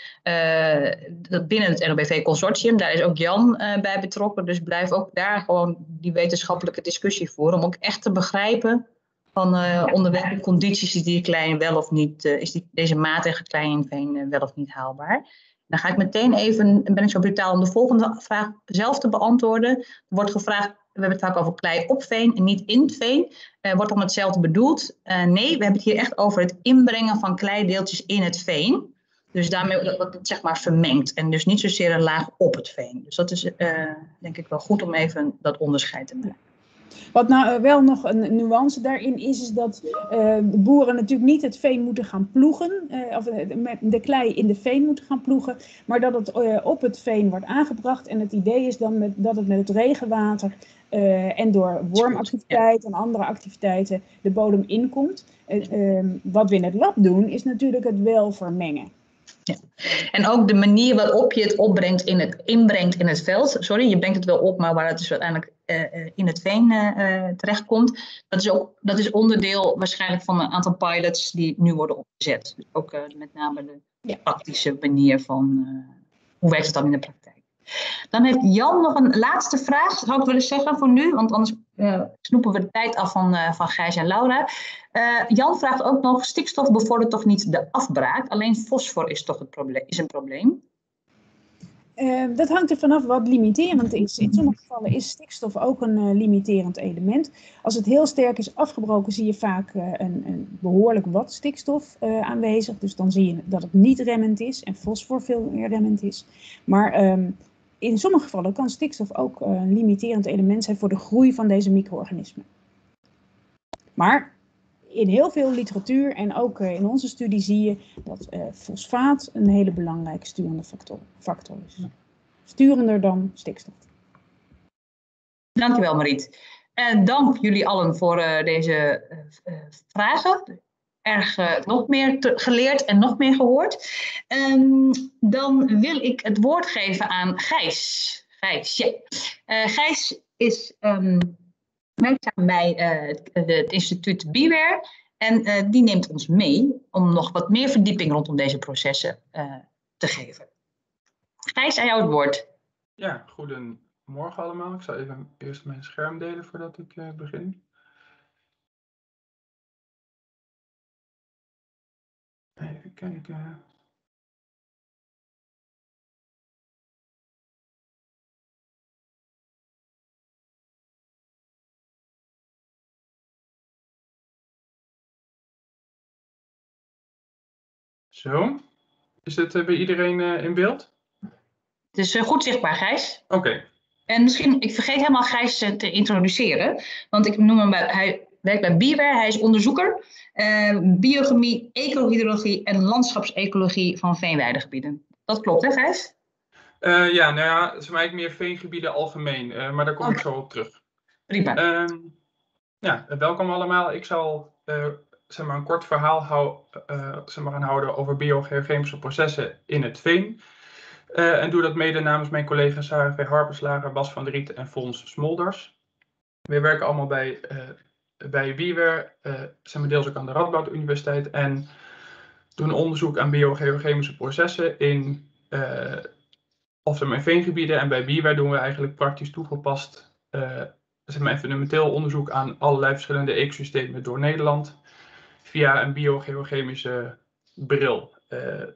binnen het NOBV-consortium, daar is ook Jan bij betrokken, dus blijf ook daar gewoon die wetenschappelijke discussie voeren, om ook echt te begrijpen van uh, onder welke condities is die klein wel of niet, uh, is die, deze matige kleinveen uh, wel of niet haalbaar. Dan ga ik meteen even, ben ik zo brutaal om de volgende vraag zelf te beantwoorden. Er wordt gevraagd, we hebben het vaak over klei op veen en niet in het veen. wordt dan hetzelfde bedoeld? nee, we hebben het hier echt over het inbrengen van kleideeltjes in het veen. Dus daarmee wordt het zeg maar vermengd en dus niet zozeer een laag op het veen. Dus dat is denk ik wel goed om even dat onderscheid te maken. Wat nou eh, wel nog een nuance daarin is, is dat uh, de boeren natuurlijk niet het veen moeten gaan ploegen, uh, of de klei in de veen moeten gaan ploegen, maar dat het op het veen wordt aangebracht. En het idee is dan met, dat het met het regenwater en door wormactiviteit en andere activiteiten de bodem inkomt. Ehm, wat we in het lab doen, is natuurlijk het wel vermengen. Ja. En ook de manier waarop je het opbrengt in het, inbrengt in het veld. Sorry, je brengt het wel op, maar waar het dus uiteindelijk uh, in het veen uh, terechtkomt. Dat is ook dat is onderdeel waarschijnlijk van een aantal pilots die nu worden opgezet. Dus ook met name de praktische manier van hoe werkt het dan in de praktijk. Dan heeft Jan nog een laatste vraag, zou ik willen zeggen voor nu, want anders uh, snoepen we de tijd af van, uh, van Gijs en Laura. Uh, Jan vraagt ook nog, stikstof bevordert toch niet de afbraak, alleen fosfor is toch het probleem, is een probleem? Dat hangt er vanaf wat limiterend is. In sommige gevallen is stikstof ook een limiterend element. Als het heel sterk is afgebroken, zie je vaak een, een, behoorlijk wat stikstof aanwezig. Dus dan zie je dat het niet remmend is en fosfor veel meer remmend is. Maar um, in sommige gevallen kan stikstof ook eh, een limiterend element zijn voor de groei van deze micro-organismen. Maar in heel veel literatuur en ook eh, in onze studie zie je dat uh, fosfaat een hele belangrijke sturende factor, factor is. Sturender dan stikstof. Dankjewel Mariet. En dank jullie allen voor deze vragen erg nog meer te, geleerd en nog meer gehoord. Um, dan wil ik het woord geven aan Gijs. Gijs, ja. Gijs is um, werkzaam bij uh, het, het, instituut Beware. En die neemt ons mee om nog wat meer verdieping rondom deze processen te geven. Gijs, aan jou het woord. Ja, goedemorgen allemaal. Ik zal even eerst mijn scherm delen voordat ik begin. Even kijken. Zo. Is het uh, bij iedereen uh, in beeld? Het is uh, goed zichtbaar, Gijs. Oké. En misschien, ik vergeet helemaal Gijs te introduceren. Want ik noem hem bij, hij werkt bij Bierwer. Hij is onderzoeker uh, biochemie, ecohydrologie en landschapsecologie van veenweidegebieden. Dat klopt, hè Gijs? Uh, ja, nou ja, het zijn eigenlijk meer veengebieden algemeen, uh, maar daar kom okay. ik zo op terug. Prima. Ehm, ja, welkom allemaal. Ik zal zeg maar een kort verhaal maar gaan houden over biogeochemische processen in het veen. en doe dat mede namens mijn collega's V. Harperslager, Bas van Riet en Fons Smolders. We werken allemaal bij bij Biewer, uh, zijn we deels ook aan de Radboud Universiteit en doen onderzoek aan biogeochemische processen in uh, of in veengebieden. En bij Biewer doen we eigenlijk praktisch toegepast uh, zeg maar fundamenteel onderzoek aan allerlei verschillende ecosystemen door Nederland via een biogeochemische bril. Uh,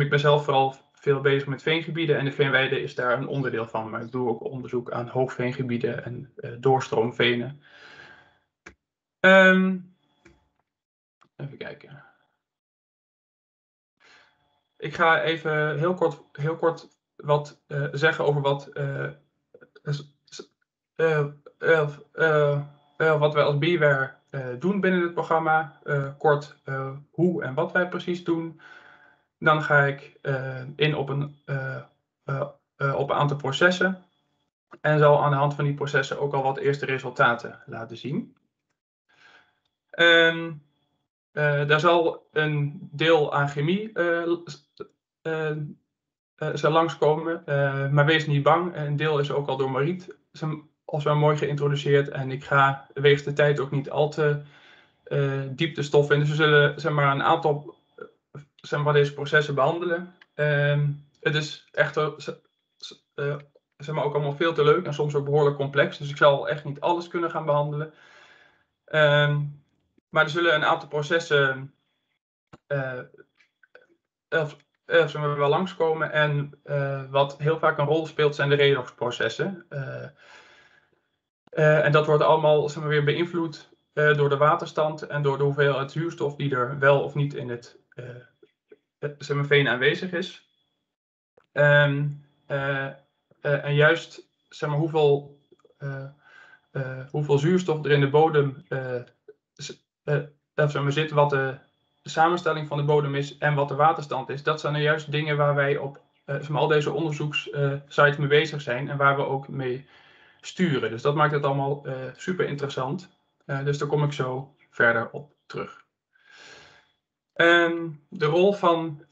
ik ben zelf vooral veel bezig met veengebieden en de veenweide is daar een onderdeel van. Maar ik doe ook onderzoek aan hoogveengebieden en doorstroomvenen. Um, even kijken. Ik ga even heel kort, heel kort wat zeggen over wat, uh, wat wij als Beware doen binnen het programma. kort hoe en wat wij precies doen. Dan ga ik in op een, op een aantal processen. En zal aan de hand van die processen ook al wat eerste resultaten laten zien. Daar zal een deel aan chemie uh, uh, zal langskomen, maar wees niet bang. Een deel is ook al door Mariet als wel mooi geïntroduceerd. En ik ga wegens de tijd ook niet al te diep stof in. Dus we zullen zeg maar, een aantal zeg maar, deze processen behandelen. Ehm, het is echt zeg maar, ook allemaal veel te leuk en soms ook behoorlijk complex. Dus ik zal echt niet alles kunnen gaan behandelen. Um, maar er zullen een aantal processen uh, elf, elf wel langskomen. En uh, wat heel vaak een rol speelt zijn de redoxprocessen. Uh, en dat wordt allemaal zeg maar, weer beïnvloed door de waterstand en door de hoeveelheid zuurstof die er wel of niet in het zeg maar, veen aanwezig is. Um, en juist zeg maar, hoeveel, hoeveel zuurstof er in de bodem uh, zeg maar, zit, wat de, samenstelling van de bodem is en wat de waterstand is. Dat zijn nou juist dingen waar wij op uh, al deze onderzoekssites mee bezig zijn en waar we ook mee sturen. Dus dat maakt het allemaal uh, super interessant. dus daar kom ik zo verder op terug. Um, de rol van,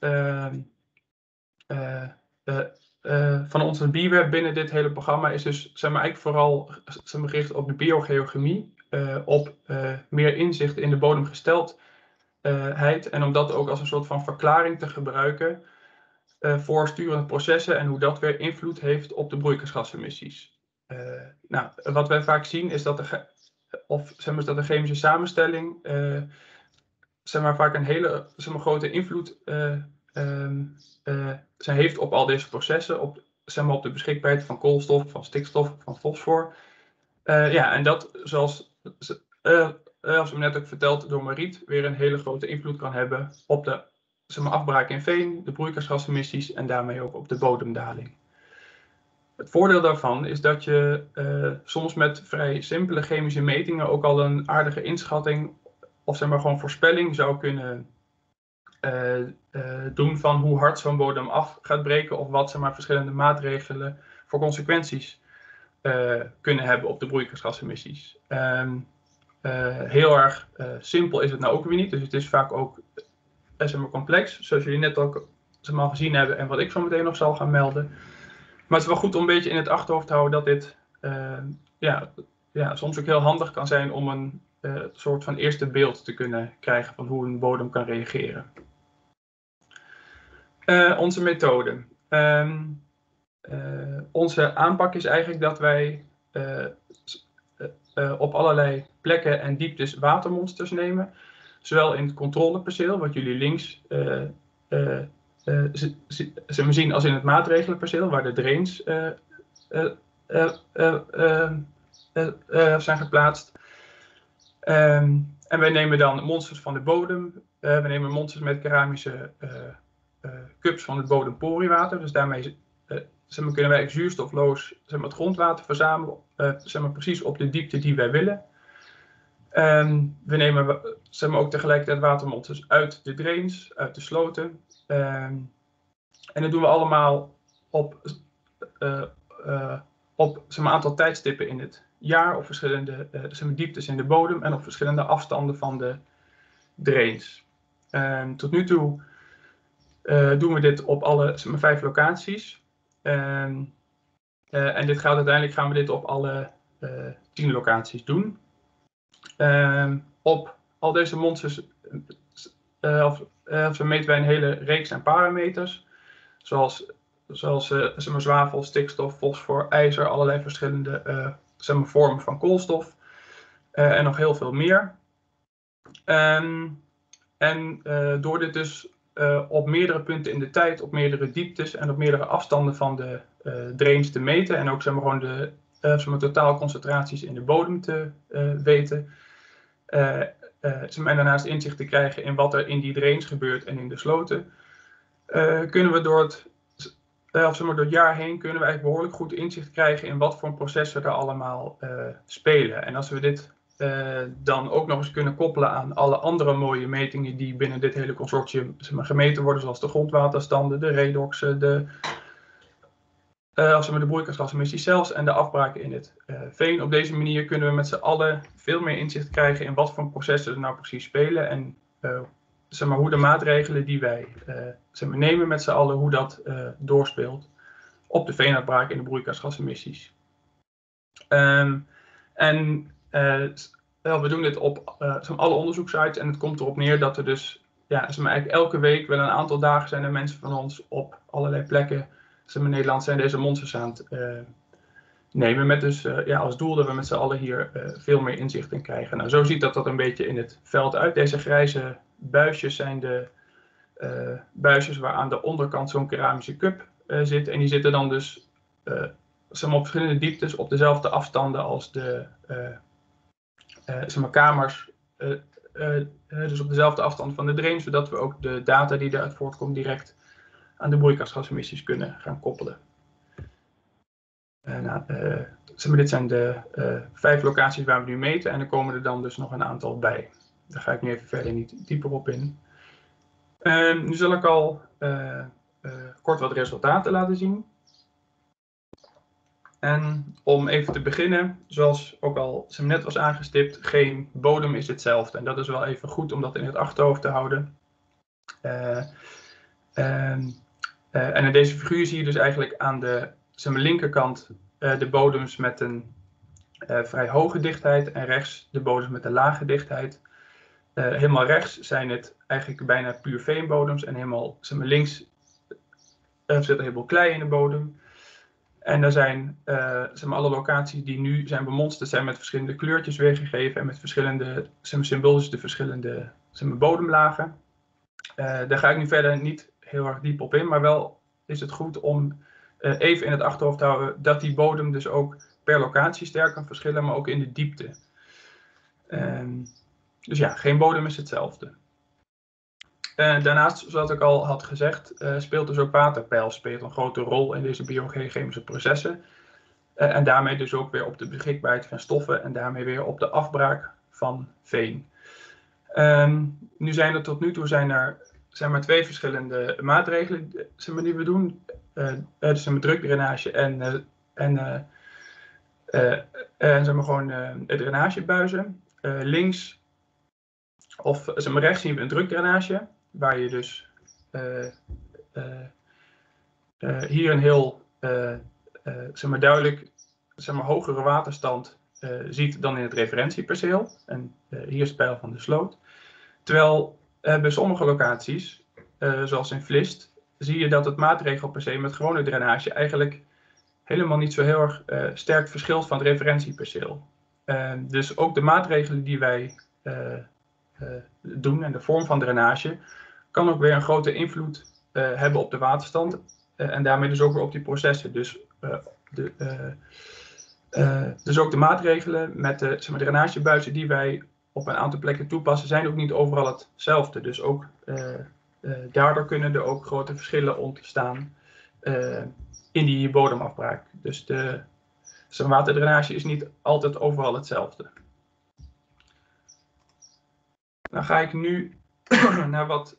uh, van onze B-web binnen dit hele programma is dus zeg maar, eigenlijk vooral maar, gericht op de biogeochemie. Eh, op eh, meer inzicht in de bodemgesteldheid. en om dat ook als een soort van verklaring te gebruiken voor sturende processen en hoe dat weer invloed heeft op de broeikasgasemissies. Nou, wat wij vaak zien is dat de, of, zeg maar, dat de chemische samenstelling zeg maar, vaak een hele zeg maar, grote invloed um, heeft op al deze processen, op, zeg maar, op de beschikbaarheid van koolstof, van stikstof, van fosfor. ja, en dat, zoals als we net ook verteld door Mariet, weer een hele grote invloed kan hebben op de zeg maar, afbraak in veen, de broeikasgasemissies en daarmee ook op de bodemdaling. Het voordeel daarvan is dat je uh, soms met vrij simpele chemische metingen ook al een aardige inschatting of zeg maar gewoon voorspelling zou kunnen uh, uh, doen van hoe hard zo'n bodem af gaat breken of wat zeg maar, verschillende maatregelen voor consequenties kunnen hebben op de broeikasgasemissies. Uh, heel erg simpel is het nou ook weer niet, dus het is vaak ook wel complex, zoals jullie net ook al gezien hebben en wat ik zo meteen nog zal gaan melden. Maar het is wel goed om een beetje in het achterhoofd te houden dat dit ehm, ja, ja, soms ook heel handig kan zijn om een soort van eerste beeld te kunnen krijgen van hoe een bodem kan reageren. onze methode. Uh, onze aanpak is eigenlijk dat wij op allerlei plekken en dieptes watermonsters nemen. Zowel in het controleperceel, wat jullie links zien, als in het maatregelenperceel, waar de drains zijn geplaatst. Um, en wij nemen dan monsters van de bodem. we nemen monsters met keramische cups van het bodemporiewater. Dus daarmee kunnen wij zuurstofloos zeg maar, het grondwater verzamelen, zeg maar, precies op de diepte die wij willen. Um, we nemen zeg maar, ook tegelijkertijd watermonsters uit de drains, uit de sloten. Um, en dat doen we allemaal op, uh, uh, op zeg een aantal tijdstippen in het jaar, op verschillende zeg maar, dieptes in de bodem en op verschillende afstanden van de drains. Um, tot nu toe doen we dit op alle zeg vijf locaties. Uh, en dit gaat uiteindelijk gaan we dit op alle uh, tien locaties doen. Uh, op al deze monsters uh, of, of meten wij een hele reeks aan parameters. Zoals, zoals zeg maar, zwavel, stikstof, fosfor, ijzer, allerlei verschillende zeg maar, vormen van koolstof. en nog heel veel meer. Um, en door dit dus op meerdere punten in de tijd, op meerdere dieptes en op meerdere afstanden van de drains te meten. En ook zeg maar, gewoon de uh, zeg maar, totaalconcentraties in de bodem te weten. En daarnaast inzicht te krijgen in wat er in die drains gebeurt en in de sloten. kunnen we door het, of, zeg maar, door het jaar heen kunnen we eigenlijk behoorlijk goed inzicht krijgen in wat voor processen er allemaal spelen. En als we dit dan ook nog eens kunnen koppelen aan alle andere mooie metingen die binnen dit hele consortium gemeten worden, zoals de grondwaterstanden, de redoxen, de, uh, als we met de broeikasgasemissies zelfs en de afbraken in het uh, veen. Op deze manier kunnen we met z'n allen veel meer inzicht krijgen in wat voor processen er nou precies spelen en uh, zeg maar, hoe de maatregelen die wij zeg maar, nemen met z'n allen, hoe dat doorspeelt op de veenuitbraak en de broeikasgasemissies. Um, en we doen dit op zeg alle onderzoekssites en het komt erop neer dat er dus ja, zeg maar, eigenlijk elke week wel een aantal dagen zijn er mensen van ons op allerlei plekken in Nederland zijn deze monsters aan het uh, nemen. Met dus uh, ja, als doel dat we met z'n allen hier uh, veel meer inzicht in krijgen. Nou, zo ziet dat dat een beetje in het veld uit. Deze grijze buisjes zijn de buisjes waar aan de onderkant zo'n keramische cup zit. En die zitten dan dus zeg op verschillende dieptes op dezelfde afstanden als de zeg kamers. dus op dezelfde afstand van de drain, zodat we ook de data die daaruit voortkomt direct aan de broeikasgasemissies kunnen gaan koppelen. Maar, dit zijn de uh, vijf locaties waar we nu meten en er komen er dan dus nog een aantal bij. Daar ga ik nu even verder niet dieper op in. Ehm, nu zal ik al kort wat resultaten laten zien. En om even te beginnen, zoals ook al net was aangestipt, geen bodem is hetzelfde. En dat is wel even goed om dat in het achterhoofd te houden. Uh, uh, en in deze figuur zie je dus eigenlijk aan de maar, linkerkant uh, de bodems met een uh, vrij hoge dichtheid en rechts de bodems met een lage dichtheid. helemaal rechts zijn het eigenlijk bijna puur veenbodems en helemaal zeg links zit er heel veel klei in de bodem. En er zijn alle locaties die nu zijn bemonsterd zijn met verschillende kleurtjes weergegeven en met verschillende symbolen, de verschillende maar, bodemlagen. daar ga ik nu verder niet heel erg diep op in. Maar wel is het goed om uh, even in het achterhoofd te houden dat die bodem dus ook per locatie sterk kan verschillen, maar ook in de diepte. Um, dus ja, geen bodem is hetzelfde. Uh, daarnaast, zoals ik al had gezegd, uh, speelt dus ook waterpeil speelt een grote rol in deze biochemische processen. en daarmee dus ook weer op de beschikbaarheid van stoffen en daarmee weer op de afbraak van veen. Um, nu zijn er tot nu toe zijn er zijn maar twee verschillende maatregelen zeg maar, die we doen. Uh, dus een drukdrainage en, uh, en, en zeg maar, gewoon drainagebuizen. links of zeg maar, rechts zien we een drukdrainage, waar je dus hier een heel zeg maar, duidelijk zeg maar, hogere waterstand ziet dan in het referentieperceel. En hier is het pijl van de sloot. Terwijl bij sommige locaties, uh, zoals in Vlist, zie je dat het maatregelperceel met gewone drainage eigenlijk helemaal niet zo heel erg uh, sterk verschilt van het referentieperceel. dus ook de maatregelen die wij doen en de vorm van drainage kan ook weer een grote invloed hebben op de waterstand en daarmee dus ook weer op die processen. Dus, de, dus ook de maatregelen met de zeg maar, drainagebuizen die wij op een aantal plekken toepassen, zijn ook niet overal hetzelfde. Dus ook uh, uh, daardoor kunnen er ook grote verschillen ontstaan uh, in die bodemafbraak. Dus de waterdrainage is niet altijd overal hetzelfde. Dan ga ik nu [clears throat] naar wat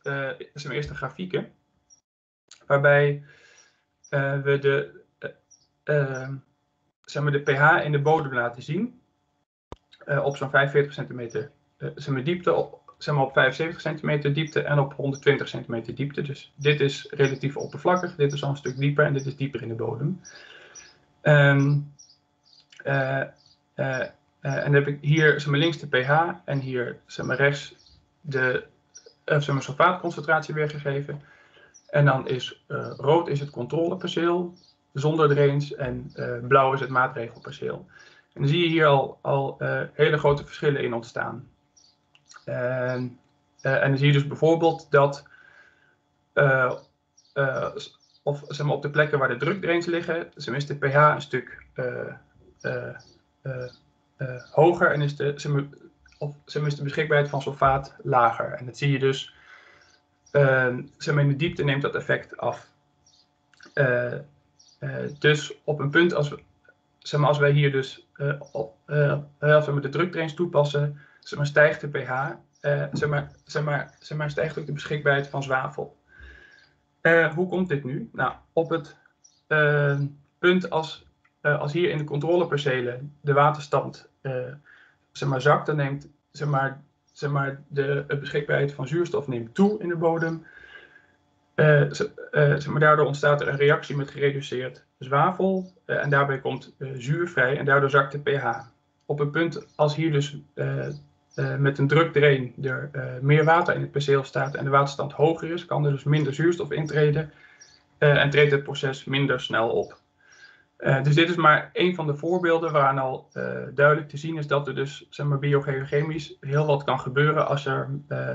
zijn eerste grafieken, waarbij we de, zeg maar de pH in de bodem laten zien. Eh, op zo'n 45 centimeter uh, zeg maar diepte, op, zeg maar op 75 centimeter diepte en op 120 centimeter diepte. Dus dit is relatief oppervlakkig, dit is al een stuk dieper en dit is dieper in de bodem. Um, uh, en dan heb ik hier zeg maar, links de pH en hier zeg maar, rechts de zeg maar, sulfaatconcentratie weergegeven. En dan is rood is het controleperceel zonder drains en blauw is het maatregelperceel. En dan zie je hier al, al uh, hele grote verschillen in ontstaan. Uh, en dan zie je dus bijvoorbeeld dat uh, of, zeg maar, op de plekken waar de drukdrains liggen, dus is de pH een stuk hoger en is de, zeg maar, maar, is de beschikbaarheid van sulfaat lager. En dat zie je dus, ehm, zeg maar, in de diepte neemt dat effect af. dus op een punt als zeg maar, als wij hier dus op, als we de drukdrains toepassen, zeg maar, stijgt de pH, zeg maar, zeg maar, zeg maar, stijgt ook de beschikbaarheid van zwavel. hoe komt dit nu? Nou, op het punt als, als hier in de controlepercelen de waterstand zeg maar, zakt, dan neemt zeg maar, zeg maar, de, beschikbaarheid van zuurstof neemt toe in de bodem. Uh, zeg maar, daardoor ontstaat er een reactie met gereduceerd zwavel uh, en daarbij komt zuur vrij en daardoor zakt de pH. Op een punt als hier dus met een drukdrain er meer water in het perceel staat en de waterstand hoger is, kan er dus minder zuurstof intreden en treedt het proces minder snel op. Dus dit is maar een van de voorbeelden waaraan al duidelijk te zien is dat er dus zeg maar, biogeochemisch heel wat kan gebeuren als er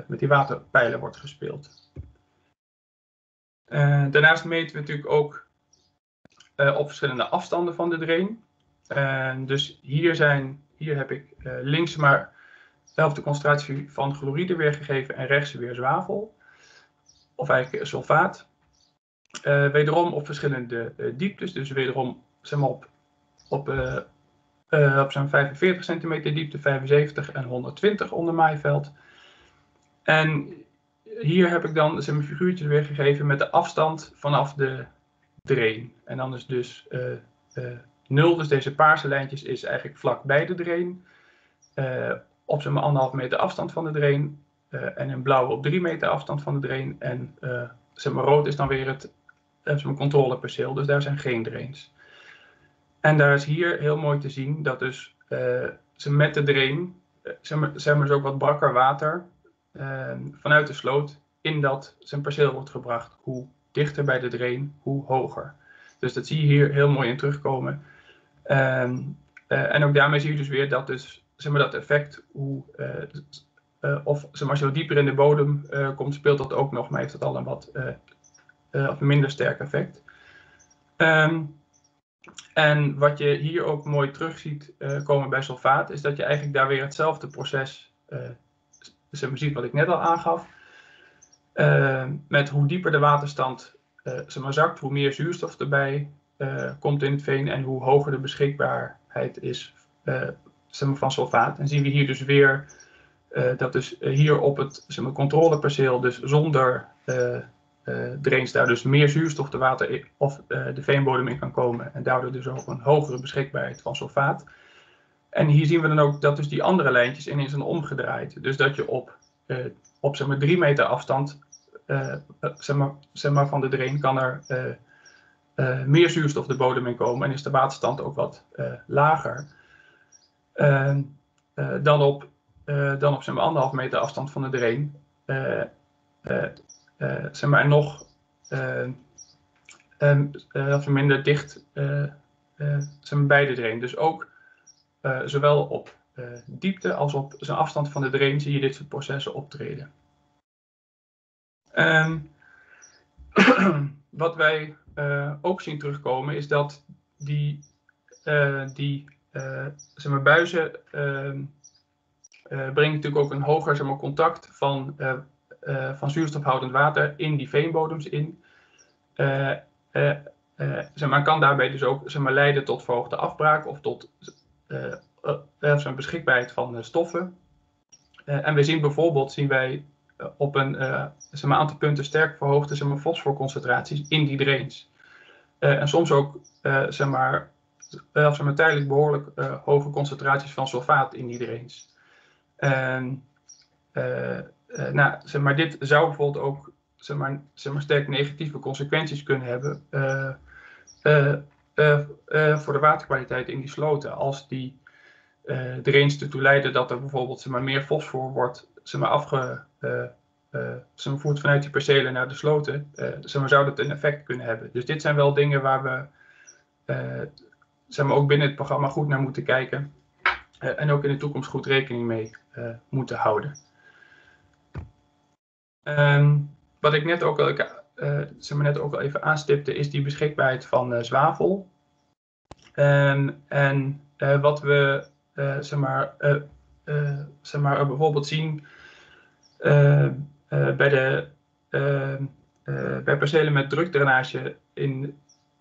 met die waterpijlen wordt gespeeld. Daarnaast meten we natuurlijk ook op verschillende afstanden van de drain. dus hier, zijn, hier heb ik links maar dezelfde concentratie van chloride weergegeven en rechts weer zwavel. Of eigenlijk sulfaat. wederom op verschillende dieptes, dus wederom zeg maar op, op, op zo'n 45 centimeter diepte, 75 en 120 onder maaiveld. En hier heb ik dan zeg maar, figuurtjes weergegeven met de afstand vanaf de drain. En dan is dus uh, uh, 0, dus deze paarse lijntjes, is eigenlijk vlak bij de drain. Uh, op zo'n anderhalf meter afstand van de drain. En in blauw op 3 meter afstand van de drain. En rood is dan weer het zeg maar, controleperceel, dus daar zijn geen drains. En daar is hier heel mooi te zien dat dus ze met de drain, zeg, maar, zeg ook wat brakker water vanuit de sloot in dat zijn perceel wordt gebracht. Hoe dichter bij de drain, hoe hoger. Dus dat zie je hier heel mooi in terugkomen. Ehm, en ook daarmee zie je dus weer dat dus, zeg maar, dat effect, hoe, of zeg maar, je dieper in de bodem komt, speelt dat ook nog, maar heeft dat al een wat of minder sterk effect. Um, en wat je hier ook mooi terug ziet komen bij sulfaat, is dat je eigenlijk daar weer hetzelfde proces, dus je ziet wat ik net al aangaf, uh, met hoe dieper de waterstand zeg maar, zakt, hoe meer zuurstof erbij komt in het veen en hoe hoger de beschikbaarheid is zeg maar, van sulfaat. En zien we hier dus weer dat dus hier op het zeg maar, controleperceel, dus zonder uh, drains daar dus meer zuurstof de water of uh, de veenbodem in kan komen en daardoor dus ook een hogere beschikbaarheid van sulfaat. En hier zien we dan ook dat dus die andere lijntjes ineens zijn omgedraaid. Dus dat je op, uh, op zeg maar, drie meter afstand zeg maar, zeg maar, van de drain kan er meer zuurstof de bodem in komen en is de waterstand ook wat lager ehm, dan op, dan op zeg maar, anderhalf meter afstand van de drain. Eh, zeg maar, nog uh, minder dicht bij de drain. Dus ook zowel op diepte als op zijn afstand van de drain zie je dit soort processen optreden. Um, [clears throat] wat wij uh, ook zien terugkomen is dat die, die zeg maar, buizen ehm, brengen natuurlijk ook een hoger zeg maar, contact van van zuurstofhoudend water in die veenbodems in. Uh, zeg maar, kan daarbij dus ook zeg maar, leiden tot verhoogde afbraak of tot uh, beschikbaarheid van stoffen. en we zien bijvoorbeeld zien wij op een zeg maar, aantal punten sterk verhoogde zeg maar, fosforconcentraties in die drains. en soms ook zeg maar, zeg maar, tijdelijk behoorlijk hoge concentraties van sulfaat in die drains. Nou, zeg maar, dit zou bijvoorbeeld ook zeg maar, zeg maar, sterk negatieve consequenties kunnen hebben voor de waterkwaliteit in die sloten. Als die drains ertoe leiden dat er bijvoorbeeld zeg maar, meer fosfor wordt zeg maar, afgevoerd vanuit die percelen naar de sloten, zeg maar, zou dat een effect kunnen hebben. Dus dit zijn wel dingen waar we zeg maar, ook binnen het programma goed naar moeten kijken. en ook in de toekomst goed rekening mee moeten houden. Um, wat ik net ook, al, uh, zeg maar net ook al even aanstipte, is die beschikbaarheid van uh, zwavel. Um, en uh, wat we zeg maar, zeg maar, bijvoorbeeld zien bij, de, ehm, bij percelen met drukdrainage in,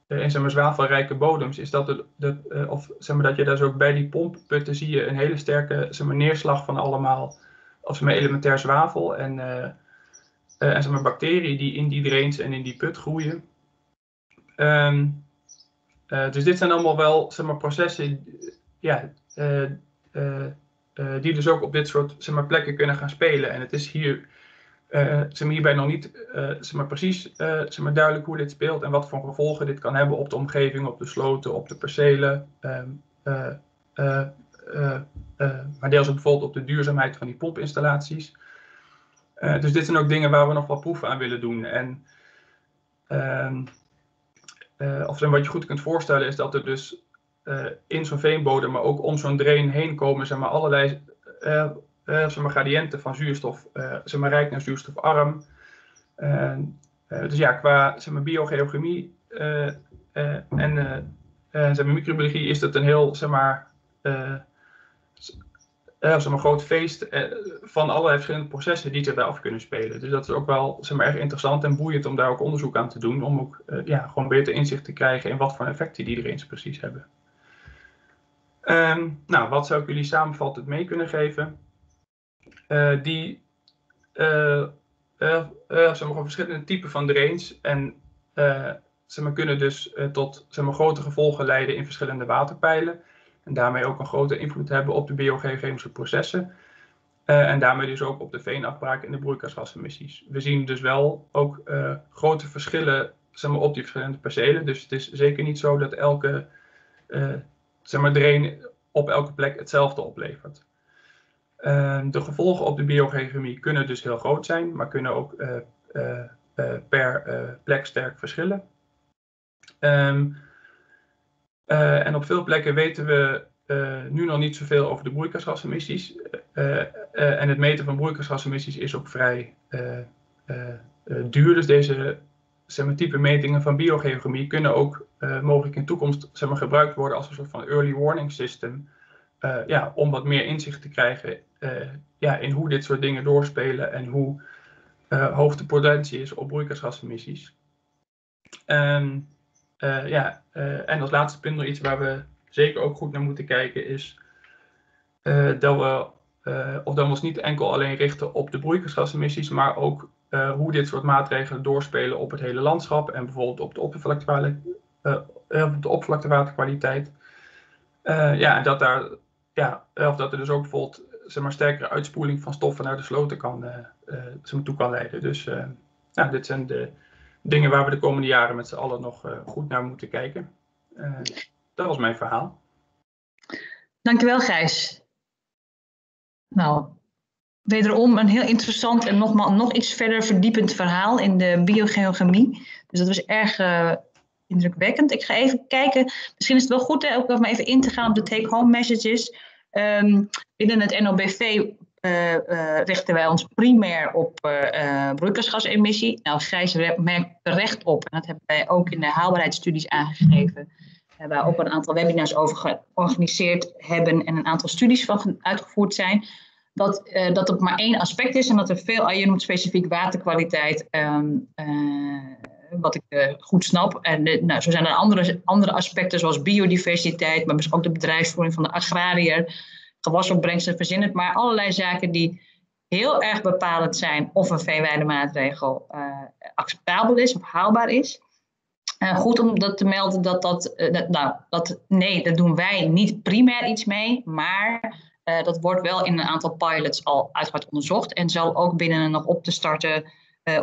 in zeg zwavelrijke bodems, is dat, de, de, of, zeg maar, dat je dus ook bij die pompputten zie je een hele sterke zeg maar, neerslag van allemaal als zeg elementair zwavel en, en zeg maar, bacteriën die in die drains en in die put groeien. Ehm, dus dit zijn allemaal wel zeg maar, processen ja, die dus ook op dit soort zeg maar, plekken kunnen gaan spelen. En het is hier uh, zeg hierbij nog niet uh, zeg maar precies uh, zeg maar duidelijk hoe dit speelt en wat voor gevolgen dit kan hebben op de omgeving, op de sloten, op de percelen. Um, maar deels ook bijvoorbeeld op de duurzaamheid van die pompinstallaties. Dus dit zijn ook dingen waar we nog wat proeven aan willen doen. En ehm, of wat je goed kunt voorstellen is dat er dus in zo'n veenbodem, maar ook om zo'n drain heen komen, zeg maar, allerlei uh, zeg maar, gradiënten van zuurstof, uh, zeg maar, rijk naar zuurstofarm. Uh, dus ja, qua zeg maar, biogeochemie en zeg maar, microbiologie is dat een heel zeg maar, zeg maar, groot feest van allerlei verschillende processen die erbij af kunnen spelen. Dus dat is ook wel zeg maar, erg interessant en boeiend om daar ook onderzoek aan te doen, om ook ja, gewoon beter inzicht te krijgen in wat voor effecten die er eens precies hebben. Um, nou, wat zou ik jullie samenvattend mee kunnen geven? uh, die uh, uh, zeg maar, verschillende typen van drains en zeg kunnen dus tot zeg maar, grote gevolgen leiden in verschillende waterpeilen. En daarmee ook een grote invloed hebben op de biogeochemische processen. en daarmee dus ook op de veenafbraak en de broeikasgasemissies. We zien dus wel ook grote verschillen zeg maar, op die verschillende percelen. Dus het is zeker niet zo dat elke zeg maar, drain op elke plek hetzelfde oplevert. De gevolgen op de biochemie kunnen dus heel groot zijn, maar kunnen ook eh, eh, eh, per plek sterk verschillen. Ehm, en op veel plekken weten we nu nog niet zoveel over de broeikasgasemissies. en het meten van broeikasgasemissies is ook vrij duur. Dus deze zeg maar, type metingen van biogeochemie kunnen ook mogelijk in toekomst zeg maar, gebruikt worden als een soort van early warning system. ja, om wat meer inzicht te krijgen ja, in hoe dit soort dingen doorspelen en hoe hoog de potentie is op broeikasgasemissies. Um, uh, ja, en als laatste punt nog iets waar we zeker ook goed naar moeten kijken is dat we, of dat we ons niet enkel alleen richten op de broeikasgasemissies, maar ook hoe dit soort maatregelen doorspelen op het hele landschap en bijvoorbeeld op de, op de oppervlaktewaterkwaliteit. ja, en dat daar ja, of dat er dus ook bijvoorbeeld zeg maar, sterkere uitspoeling van stoffen naar de sloten kan, toe kan leiden. Dus uh, nou, dit zijn de dingen waar we de komende jaren met z'n allen nog goed naar moeten kijken. dat was mijn verhaal. Dankjewel Gijs. Nou, wederom een heel interessant en nogmaals nog iets verder verdiepend verhaal in de biogeochemie. Dus dat was erg indrukwekkend. Ik ga even kijken, misschien is het wel goed hè, ook om even in te gaan op de take-home messages. Um, binnen het NOBV richten wij ons primair op uh, broeikasgasemissie. Nou, Gijs merkt recht op, en dat hebben wij ook in de haalbaarheidsstudies aangegeven, waar ook een aantal webinars over georganiseerd hebben en een aantal studies van uitgevoerd zijn. Dat, dat het maar één aspect is en dat er veel, je noemt specifiek waterkwaliteit, um, wat ik uh, goed snap. En uh, nou, zo zijn er andere, andere aspecten zoals biodiversiteit, maar misschien ook de bedrijfsvoering van de agrariër, gewasopbrengsten, verzin het, maar allerlei zaken die heel erg bepalend zijn of een veenweidemaatregel uh, acceptabel is of haalbaar is. goed om dat te melden dat dat, dat, nou, dat, nee, daar doen wij niet primair iets mee, maar dat wordt wel in een aantal pilots al uitgebreid onderzocht en zal ook binnen een nog op te starten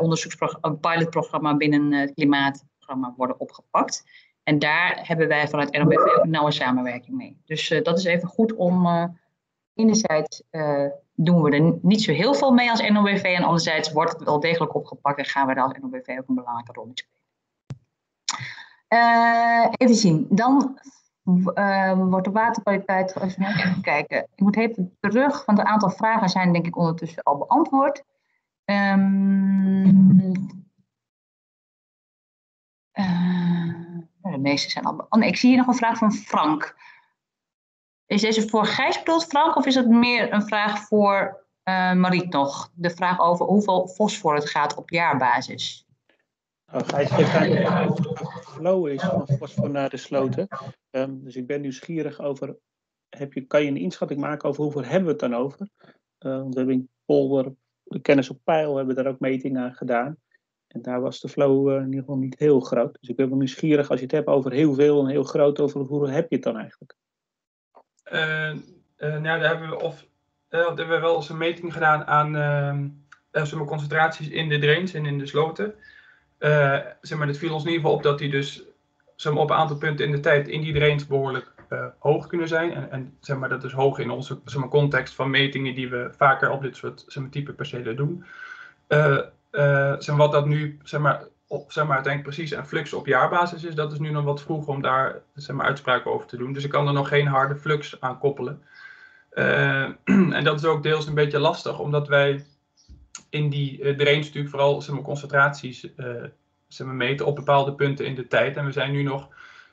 onderzoeksprogramma, pilotprogramma binnen het klimaatprogramma worden opgepakt. En daar hebben wij vanuit NOBV ook nauwe samenwerking mee. Dus dat is even goed om. Uh, enerzijds doen we er niet zo heel veel mee als NOBV, en anderzijds wordt het wel degelijk opgepakt en gaan we daar als NOBV ook een belangrijke rol in spelen. even zien. Dan wordt de waterkwaliteit. Even kijken. Ik moet even terug, want een aantal vragen zijn denk ik ondertussen al beantwoord. Um, de meeste zijn al. Oh nee, ik zie hier nog een vraag van Frank. Is deze voor Gijs Frank, of is het meer een vraag voor uh, Mariet nog? De vraag over hoeveel fosfor het gaat op jaarbasis. Het flow is van fosfor naar de sloten. Um, dus ik ben nieuwsgierig over, heb je, kan je een inschatting maken over hoeveel hebben we het dan over? Uh, we hebben in polder, de kennis op pijl, hebben daar ook metingen aan gedaan. En daar was de flow uh, in ieder geval niet heel groot. Dus ik ben wel nieuwsgierig als je het hebt over heel veel en heel groot, over hoeveel heb je het dan eigenlijk? Uh, nou, daar hebben we, of, hebben we wel eens een meting gedaan aan uh, concentraties in de drains en in de sloten. Zeg maar, het viel ons in ieder geval op dat die dus zeg op een aantal punten in de tijd in die drains behoorlijk hoog kunnen zijn. En, en, zeg maar, dat is hoog in onze zeg maar, context van metingen die we vaker op dit soort zeg maar, type percelen doen. Uh, zeg maar, wat dat nu zeg maar, op, zeg maar, uiteindelijk precies een flux op jaarbasis is, dat is nu nog wat vroeg om daar zeg maar, uitspraken over te doen. Dus ik kan er nog geen harde flux aan koppelen. [clears throat] en dat is ook deels een beetje lastig, omdat wij in die uh, drains natuurlijk vooral zeg maar, concentraties uh, zeg maar, meten op bepaalde punten in de tijd. En we zijn nu nog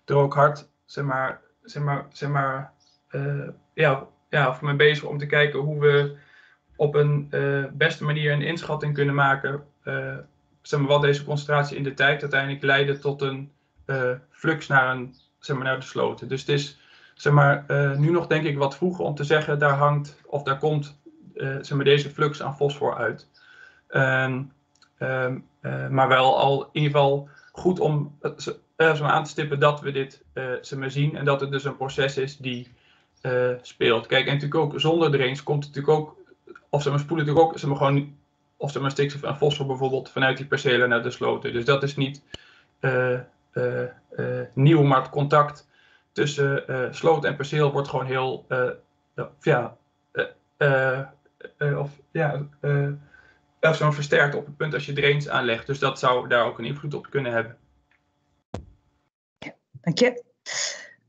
er ook hard zeg maar, zeg maar, zeg maar, uh, ja, ja, voor mee bezig om te kijken hoe we op een beste manier een inschatting kunnen maken. Zeg maar, wat deze concentratie in de tijd uiteindelijk leidde tot een flux naar, een, zeg maar, naar de sloten. Dus het is zeg maar, nu nog denk ik wat vroeger om te zeggen, daar hangt of daar komt zeg maar, deze flux aan fosfor uit. Um, maar wel al in ieder geval goed om uh, aan te stippen dat we dit uh, ze maar zien en dat het dus een proces is die speelt. Kijk, en natuurlijk ook zonder drains komt het natuurlijk ook, of ze maar spoelen natuurlijk ook, ze maar gewoon, of ze maar stikstof en fosfor bijvoorbeeld vanuit die percelen naar de sloten. Dus dat is niet nieuw, maar het contact tussen sloot en perceel wordt gewoon heel, ja, of ja, of zo versterkt op het punt als je drains aanlegt. Dus dat zou daar ook een invloed op kunnen hebben. Dank je.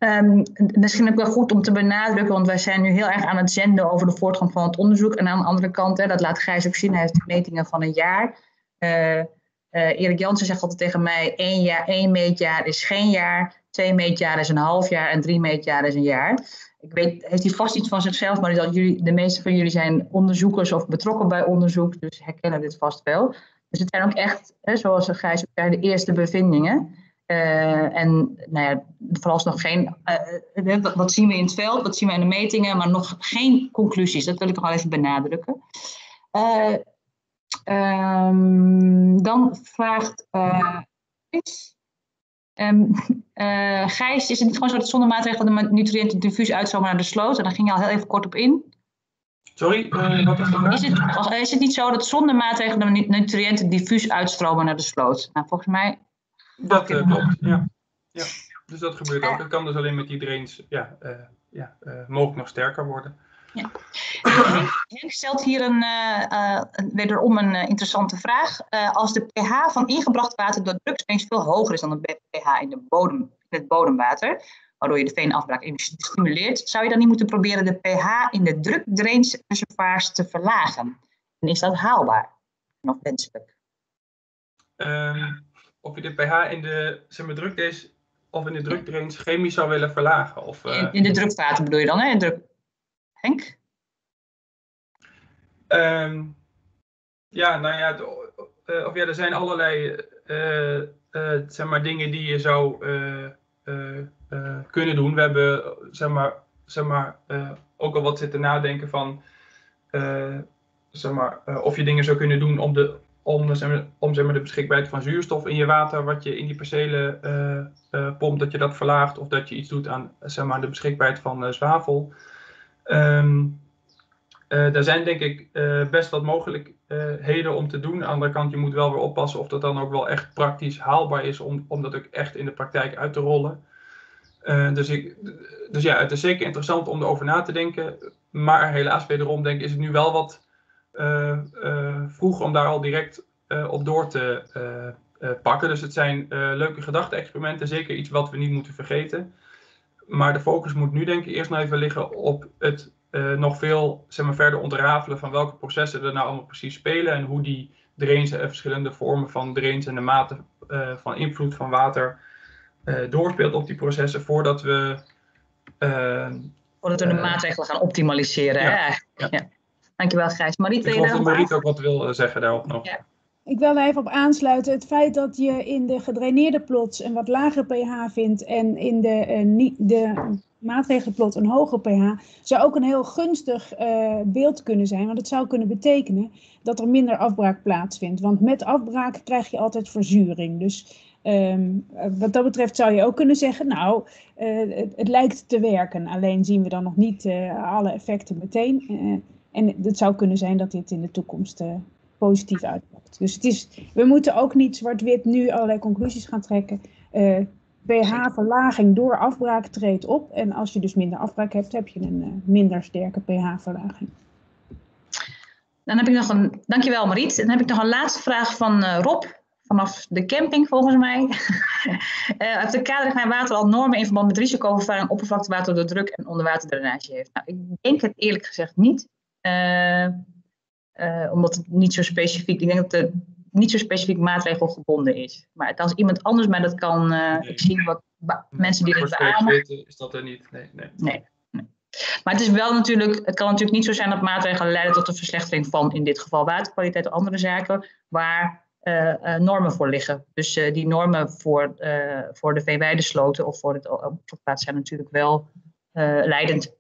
Um, misschien ook wel goed om te benadrukken, want wij zijn nu heel erg aan het zenden over de voortgang van het onderzoek. En aan de andere kant, hè, dat laat Gijs ook zien, hij heeft metingen van een jaar. Uh, uh, Erik Jansen zegt altijd tegen mij, één, jaar, één meetjaar is geen jaar, twee meetjaar is een half jaar en drie meetjaar is een jaar ik weet, heeft hij vast iets van zichzelf, maar dat jullie, de meeste van jullie zijn onderzoekers of betrokken bij onderzoek, dus herkennen dit vast wel. Dus het zijn ook echt, hè, zoals Gijs ook zei, de eerste bevindingen. Uh, en nou ja, vooralsnog geen, uh, wat, wat, zien we in het veld, wat zien we in de metingen, maar nog geen conclusies. Dat wil ik nog wel even benadrukken. Uh, um, dan vraagt Um, uh, [laughs] Gijs, is het niet gewoon zo dat zonder maatregelen de nutriënten diffuus uitstromen naar de sloot? En daar ging je al heel even kort op in. Sorry, wat is dat? Is het, is het niet zo dat zonder maatregelen de nutriënten diffuus uitstromen naar de sloot? Nou, volgens mij... Dat uh, klopt, ja. ja. Dus dat gebeurt ook. Dat kan dus alleen met die drains ja, ja, mogelijk nog sterker worden. Ja. Henk stelt hier een, wederom een interessante vraag. Als de pH van ingebracht water door druksrange veel hoger is dan de pH in, de bodem, in het bodemwater, waardoor je de veenafbraak stimuleert, zou je dan niet moeten proberen de pH in de drukdrainsreservoirs te verlagen? En is dat haalbaar? Nog wenselijk? Um, of je de pH in de zeg maar, of in de drukdrains chemisch zou willen verlagen? Of, in, in, de drukwater bedoel je dan, hè? Druk, Henk? Um, ja, nou ja, uh, of ja, er zijn allerlei uh, zeg maar, dingen die je zou kunnen doen. We hebben zeg maar, zeg maar, ook al wat zitten nadenken van zeg maar, of je dingen zou kunnen doen om, de, om, zeg maar, om zeg maar, de beschikbaarheid van zuurstof in je water, wat je in die percelen pompt, dat je dat verlaagt. Of dat je iets doet aan zeg maar, de beschikbaarheid van zwavel. Um, er zijn denk ik best wat mogelijkheden om te doen. Aan de andere kant, je moet wel weer oppassen of dat dan ook wel echt praktisch haalbaar is om, om dat ook echt in de praktijk uit te rollen. Dus, ik, dus ja, het is zeker interessant om erover na te denken. Maar helaas wederom denk ik, is het nu wel wat vroeg om daar al direct op door te pakken. Dus het zijn leuke gedachte-experimenten, zeker iets wat we niet moeten vergeten. Maar de focus moet nu denk ik eerst nog even liggen op het uh, nog veel zeg maar, verder ontrafelen van welke processen er nou allemaal precies spelen en hoe die drains en verschillende vormen van drains en de mate uh, van invloed van water uh, doorspeelt op die processen voordat we. voordat we de maatregelen gaan optimaliseren. Ja, hè? Ja. ja. Dankjewel, Gijs. Mariet, Ik geloof dat Mariet ook wat wil zeggen daarop nog. Ja. ik wil daar even op aansluiten. Het feit dat je in de gedraineerde plots een wat lager pH vindt en in de, uh, niet, de maatregelplot een hoger pH, zou ook een heel gunstig uh, beeld kunnen zijn. Want het zou kunnen betekenen dat er minder afbraak plaatsvindt. Want met afbraak krijg je altijd verzuring. Dus um, wat dat betreft zou je ook kunnen zeggen, nou, uh, het, het, lijkt te werken. Alleen zien we dan nog niet alle effecten meteen. En het zou kunnen zijn dat dit in de toekomst positief uitpakt. Dus het is, we moeten ook niet zwart-wit nu allerlei conclusies gaan trekken. Uh, pH-verlaging door afbraak treedt op. En als je dus minder afbraak hebt, heb je een uh, minder sterke pH-verlaging. Dan heb ik nog een, dankjewel Mariet. Dan heb ik nog een laatste vraag van Rob. Vanaf de camping volgens mij. uh, [laughs] uit de kader water al normen in verband met risicovervaring oppervlaktewater door druk en onderwaterdrainage heeft. Nou, ik denk het eerlijk gezegd niet. Uh, omdat het niet zo specifiek, ik denk dat het niet zo specifiek maatregelgebonden is. Maar als iemand anders mij dat kan, uh, nee. ik zie wat mensen die dit beamen. is dat er niet, nee, nee. nee. Maar het is wel natuurlijk, het kan natuurlijk niet zo zijn dat maatregelen leiden tot een verslechtering van in dit geval waterkwaliteit of andere zaken waar uh, uh, normen voor liggen. Dus die normen voor, voor de veeweidesloten of voor het oppervlaktewater zijn natuurlijk wel leidend.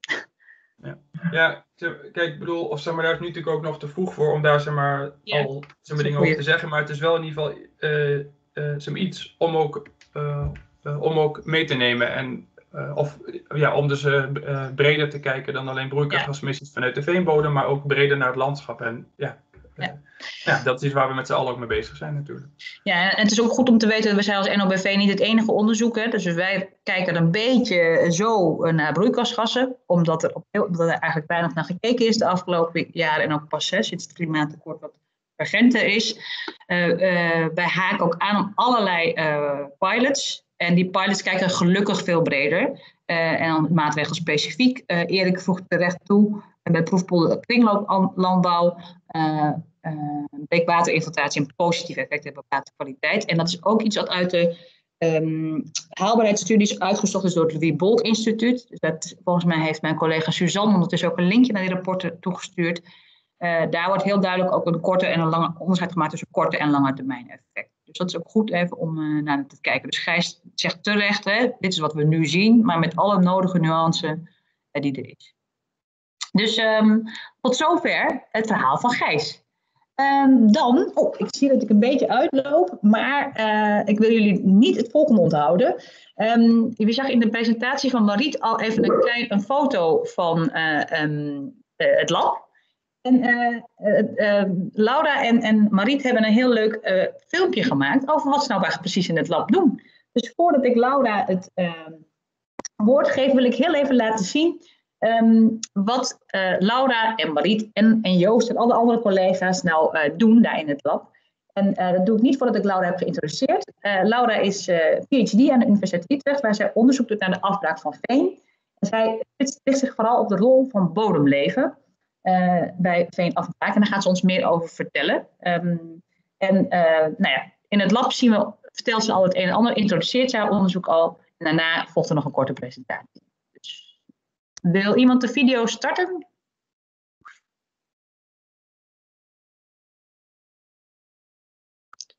Ja. ja, kijk, ik bedoel, of zeg maar, daar is nu natuurlijk ook nog te vroeg voor om daar zeg maar, ja. al zeg maar, dingen over te zeggen. Maar het is wel in ieder geval uh, uh, zeg maar, iets om ook, uh, om ook mee te nemen. En, of ja, om dus breder te kijken dan alleen broeikasgasemissies ja. vanuit de veenbodem, maar ook breder naar het landschap. En ja, ja. ja, dat is waar we met z'n allen ook mee bezig zijn natuurlijk. Ja, en het is ook goed om te weten, we zijn als NOBV niet het enige onderzoek. Hè? Dus wij kijken een beetje zo naar broeikasgassen, omdat er, op, omdat er eigenlijk weinig naar gekeken is de afgelopen jaren en ook pas sinds het klimaatakkoord wat urgenter is. Uh, uh, wij haken ook aan op allerlei uh, pilots. En die pilots kijken gelukkig veel breder. en dan maatregelen specifiek. Erik vroeg terecht toe, en bij proefpolder kringlooplandbouw uh, beekwaterinfiltratie een positief effect hebben op waterkwaliteit. En dat is ook iets wat uit de um, haalbaarheidsstudies uitgezocht is door het Louis Bolk Instituut. Dus dat, volgens mij heeft mijn collega Suzanne ondertussen ook een linkje naar die rapporten toegestuurd. Uh, daar wordt heel duidelijk ook een korte en een lange onderscheid gemaakt tussen korte en lange termijn effect. Dus dat is ook goed even om uh, naar te kijken. Dus Gijs zegt terecht, hè, dit is wat we nu zien, maar met alle nodige nuances uh, die er is. Dus um, tot zover het verhaal van Gijs. Um, dan, oh, ik zie dat ik een beetje uitloop, maar uh, ik wil jullie niet het volgende onthouden. Um, je zag in de presentatie van Mariet al even een, klein, een foto van uh, um, uh, het lab. En Laura en, en Mariet hebben een heel leuk filmpje gemaakt over wat ze nou precies in het lab doen. Dus voordat ik Laura het woord geef, wil ik heel even laten zien Um, wat uh, Laura en Mariet en, en, Joost en alle andere collega's nou uh, doen daar in het lab. En uh, dat doe ik niet voordat ik Laura heb geïntroduceerd. Laura is PhD aan de Universiteit Utrecht, waar zij onderzoek doet naar de afbraak van veen. En zij richt zich vooral op de rol van bodemleven bij veenafbraak. En daar gaat ze ons meer over vertellen. Um, en nou ja, in het lab zien we, vertelt ze al het een en ander, introduceert ze haar onderzoek al. En daarna volgt er nog een korte presentatie. Wil iemand de video starten?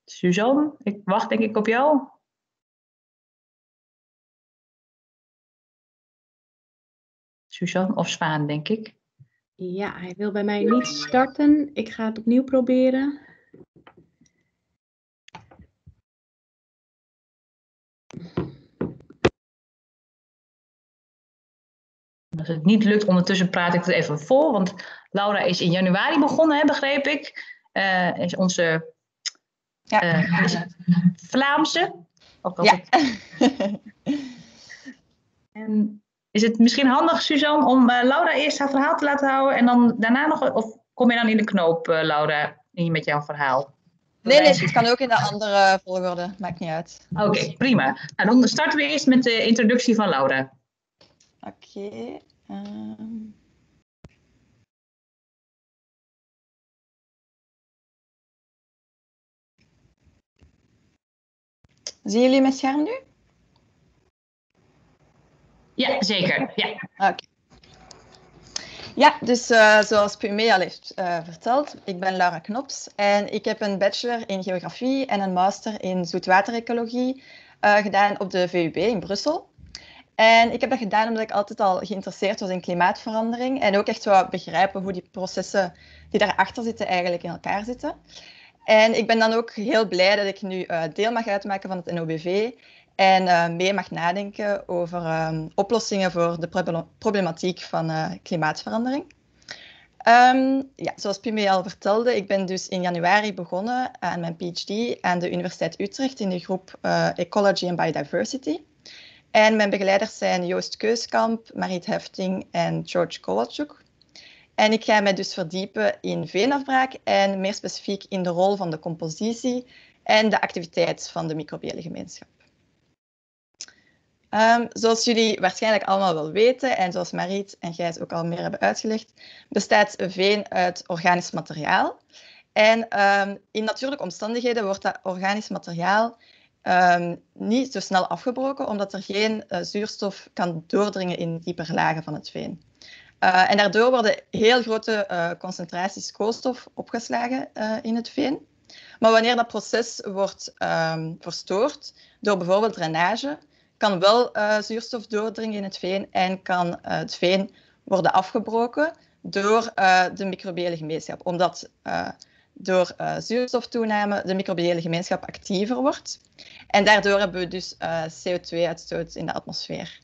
Suzanne, ik wacht denk ik op jou. Suzanne of Zwaan, denk ik. Ja, hij wil bij mij niet starten. Ik ga het opnieuw proberen. Als het niet lukt, ondertussen praat ik het even vol. Want Laura is in januari begonnen, hè, begreep ik. Uh, is onze ja. uh, is Vlaamse. ja. en is het misschien handig, Suzanne, om uh, Laura eerst haar verhaal te laten houden en dan daarna nog, of kom je dan in de knoop, Laura, met jouw verhaal? Nee, nee, het kan ook in de andere volgorde, maakt niet uit. Oké, okay, prima. Nou, dan starten we eerst met de introductie van Laura. Oké. Okay. Um... Zien jullie mijn scherm nu? Ja, zeker. Ja. Oké. Okay. Ja, dus uh, zoals Pumé al heeft uh, verteld, ik ben Laura Knops en ik heb een bachelor in geografie en een master in zoetwaterecologie uh, gedaan op de VUB in Brussel. En ik heb dat gedaan omdat ik altijd al geïnteresseerd was in klimaatverandering en ook echt wou begrijpen hoe die processen die daarachter zitten eigenlijk in elkaar zitten. En ik ben dan ook heel blij dat ik nu deel mag uitmaken van het NOBV en uh, mee mag nadenken over um, oplossingen voor de problematiek van uh, klimaatverandering. Um, ja, zoals Pime al vertelde, ik ben dus in januari begonnen aan mijn PhD aan de Universiteit Utrecht in de groep Ecology and Biodiversity. En mijn begeleiders zijn Joost Keuskamp, Mariet Hefting en George Kowalczuk. En ik ga mij dus verdiepen in veenafbraak en meer specifiek in de rol van de compositie en de activiteit van de microbiële gemeenschap. Um, zoals jullie waarschijnlijk allemaal wel weten, en zoals Mariet en Gijs ook al meer hebben uitgelegd, bestaat veen uit organisch materiaal. En um, in natuurlijke omstandigheden wordt dat organisch materiaal um, niet zo snel afgebroken, omdat er geen uh, zuurstof kan doordringen in diepere lagen van het veen. Uh, en daardoor worden heel grote uh, concentraties koolstof opgeslagen in het veen. Maar wanneer dat proces wordt verstoord door bijvoorbeeld drainage, kan wel zuurstof doordringen in het veen en kan het veen worden afgebroken door de microbiële gemeenschap. Omdat door zuurstoftoename de microbiële gemeenschap actiever wordt. En daardoor hebben we dus CO2-uitstoot in de atmosfeer.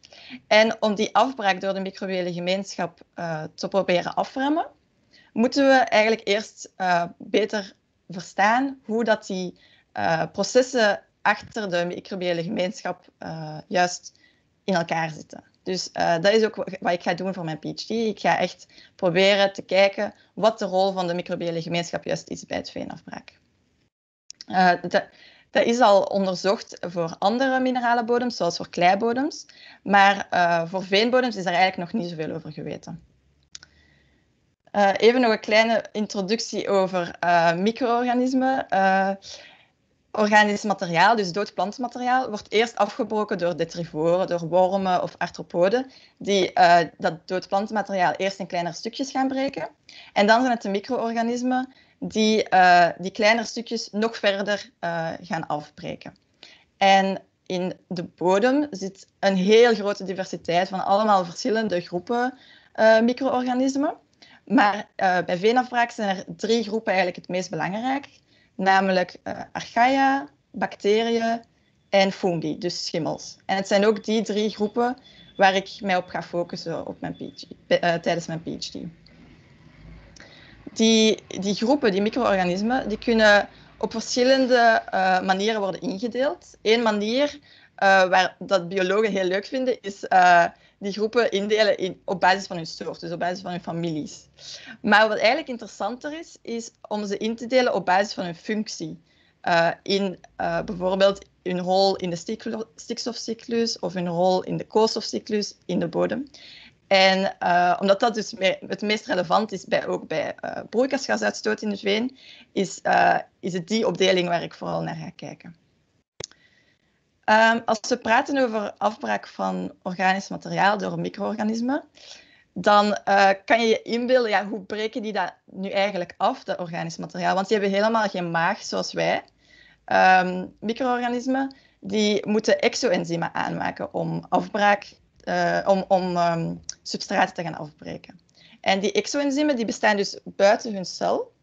En om die afbraak door de microbiële gemeenschap te proberen afremmen, moeten we eigenlijk eerst beter verstaan hoe dat die processen achter de microbiële gemeenschap juist in elkaar zitten. Dus dat is ook wat ik ga doen voor mijn PhD. Ik ga echt proberen te kijken wat de rol van de microbiële gemeenschap juist is bij het veenafbraak. Dat is al onderzocht voor andere minerale bodems, zoals voor kleibodems. Maar voor veenbodems is er eigenlijk nog niet zoveel over geweten. even nog een kleine introductie over micro-organismen. Organisch materiaal, dus dood plantmateriaal, wordt eerst afgebroken door detrivoren, door wormen of arthropoden, die uh, dat dood plantmateriaal eerst in kleinere stukjes gaan breken. En dan zijn het de micro-organismen die uh, die kleinere stukjes nog verder uh, gaan afbreken. En in de bodem zit een heel grote diversiteit van allemaal verschillende groepen micro-organismen. Maar bij veenafbraak zijn er drie groepen eigenlijk het meest belangrijk namelijk uh, archaea, bacteriën en fungi, dus schimmels. En het zijn ook die drie groepen waar ik mij op ga focussen op mijn PhD, uh, tijdens mijn PhD. Die, die groepen, die micro-organismen, die kunnen op verschillende uh, manieren worden ingedeeld. Eén manier waar dat biologen heel leuk vinden, is die groepen indelen in, op basis van hun soort, dus op basis van hun families. Maar wat eigenlijk interessanter is, is om ze in te delen op basis van hun functie. Uh, in uh, bijvoorbeeld hun rol in de stikstofcyclus of hun rol in de koolstofcyclus in de bodem. En uh, omdat dat dus het meest relevant is, bij, ook bij broeikasgasuitstoot in de veen, is, is het die opdeling waar ik vooral naar ga kijken. Um, als we praten over afbraak van organisch materiaal door micro-organismen, dan kan je je inbeelden, ja, hoe breken die dat nu eigenlijk af, dat organisch materiaal? Want die hebben helemaal geen maag zoals wij. Um, micro-organismen die moeten exoenzymen aanmaken om afbraak, uh, om, om um, substraten te gaan afbreken. En die exoenzymen die bestaan dus buiten hun cel.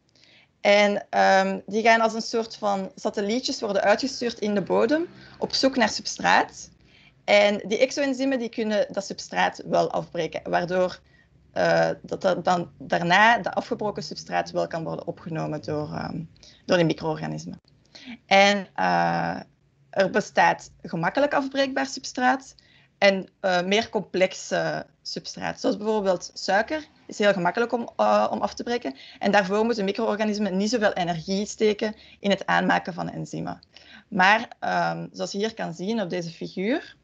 En um, die gaan als een soort van satellietjes worden uitgestuurd in de bodem op zoek naar substraat. En die exoenzymen die kunnen dat substraat wel afbreken, waardoor uh, dat dan daarna de afgebroken substraat wel kan worden opgenomen door, um, door die micro-organismen. En uh, er bestaat gemakkelijk afbreekbaar substraat en uh, meer complexe substraat, zoals bijvoorbeeld suiker is heel gemakkelijk om, uh, om af te breken. En daarvoor moeten micro-organismen niet zoveel energie steken in het aanmaken van enzymen. Maar um, zoals je hier kan zien op deze figuur,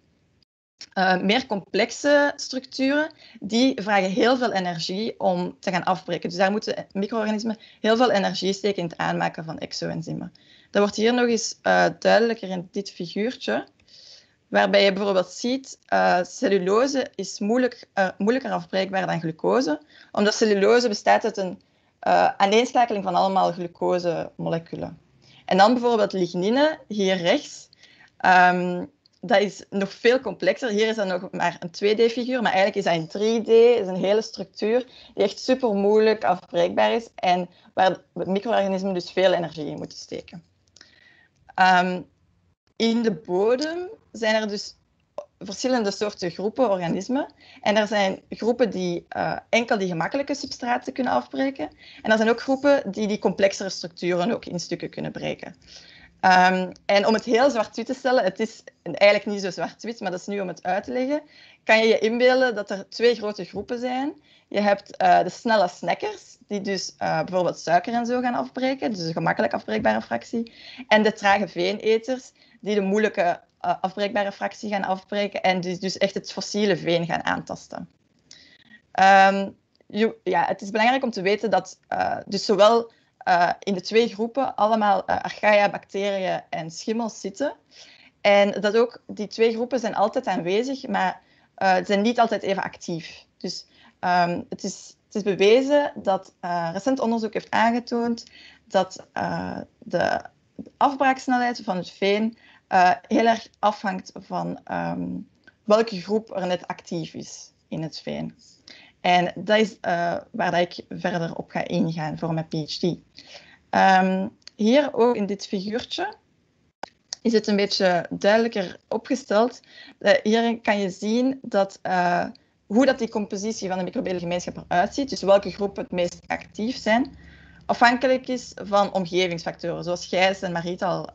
uh, meer complexe structuren, die vragen heel veel energie om te gaan afbreken. Dus daar moeten micro-organismen heel veel energie steken in het aanmaken van exoenzymen. Dat wordt hier nog eens duidelijker in dit figuurtje. Waarbij je bijvoorbeeld ziet, uh, cellulose is moeilijk, uh, moeilijker afbreekbaar dan glucose, omdat cellulose bestaat uit een uh, aaneenschakeling van allemaal glucosemoleculen. En dan bijvoorbeeld lignine, hier rechts. Um, dat is nog veel complexer. Hier is dat nog maar een 2D-figuur, maar eigenlijk is dat een 3D. is een hele structuur die echt super moeilijk afbreekbaar is en waar micro-organismen dus veel energie in moeten steken. Um, in de bodem zijn er dus verschillende soorten groepen organismen. En er zijn groepen die uh, enkel die gemakkelijke substraten kunnen afbreken. En er zijn ook groepen die die complexere structuren ook in stukken kunnen breken. Um, en om het heel zwart-wit te stellen, het is eigenlijk niet zo zwart-wit, maar dat is nu om het uit te leggen, kan je je inbeelden dat er twee grote groepen zijn. Je hebt uh, de snelle snackers, die dus uh, bijvoorbeeld suiker en zo gaan afbreken, dus een gemakkelijk afbreekbare fractie. En de trage veeneters, die de moeilijke uh, afbreekbare fractie gaan afbreken en dus, dus echt het fossiele veen gaan aantasten. Je, ja, het is belangrijk om te weten dat dus zowel uh, in de twee groepen allemaal archaea, bacteriën en schimmels zitten. En dat ook, die twee groepen zijn altijd aanwezig, maar zijn niet altijd even actief. Dus um, het, is, het is bewezen dat recent onderzoek heeft aangetoond dat de afbraaksnelheid van het veen heel erg afhangt van um, welke groep er net actief is in het veen. En dat is uh, waar ik verder op ga ingaan voor mijn PhD. Um, hier ook in dit figuurtje is het een beetje duidelijker opgesteld. Uh, hier kan je zien dat, hoe dat die compositie van de microbiële gemeenschap eruit ziet, dus welke groepen het meest actief zijn, afhankelijk is van omgevingsfactoren, zoals Gijs en Mariet al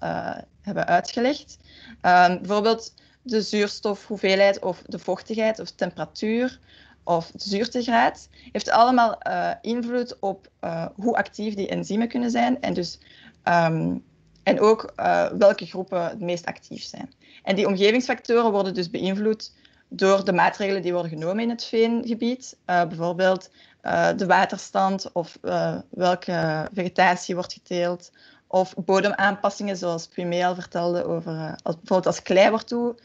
hebben uitgelegd. Ehm, bijvoorbeeld de zuurstofhoeveelheid of de vochtigheid of temperatuur of de zuurtegraad, heeft allemaal uh, invloed op uh, hoe actief die enzymen kunnen zijn en, dus, um, en ook welke groepen het meest actief zijn. En die omgevingsfactoren worden dus beïnvloed door de maatregelen die worden genomen in het veengebied, bijvoorbeeld de waterstand of welke vegetatie wordt geteeld, of bodemaanpassingen, zoals Pumé al vertelde, over, als, bijvoorbeeld als klei wordt toe,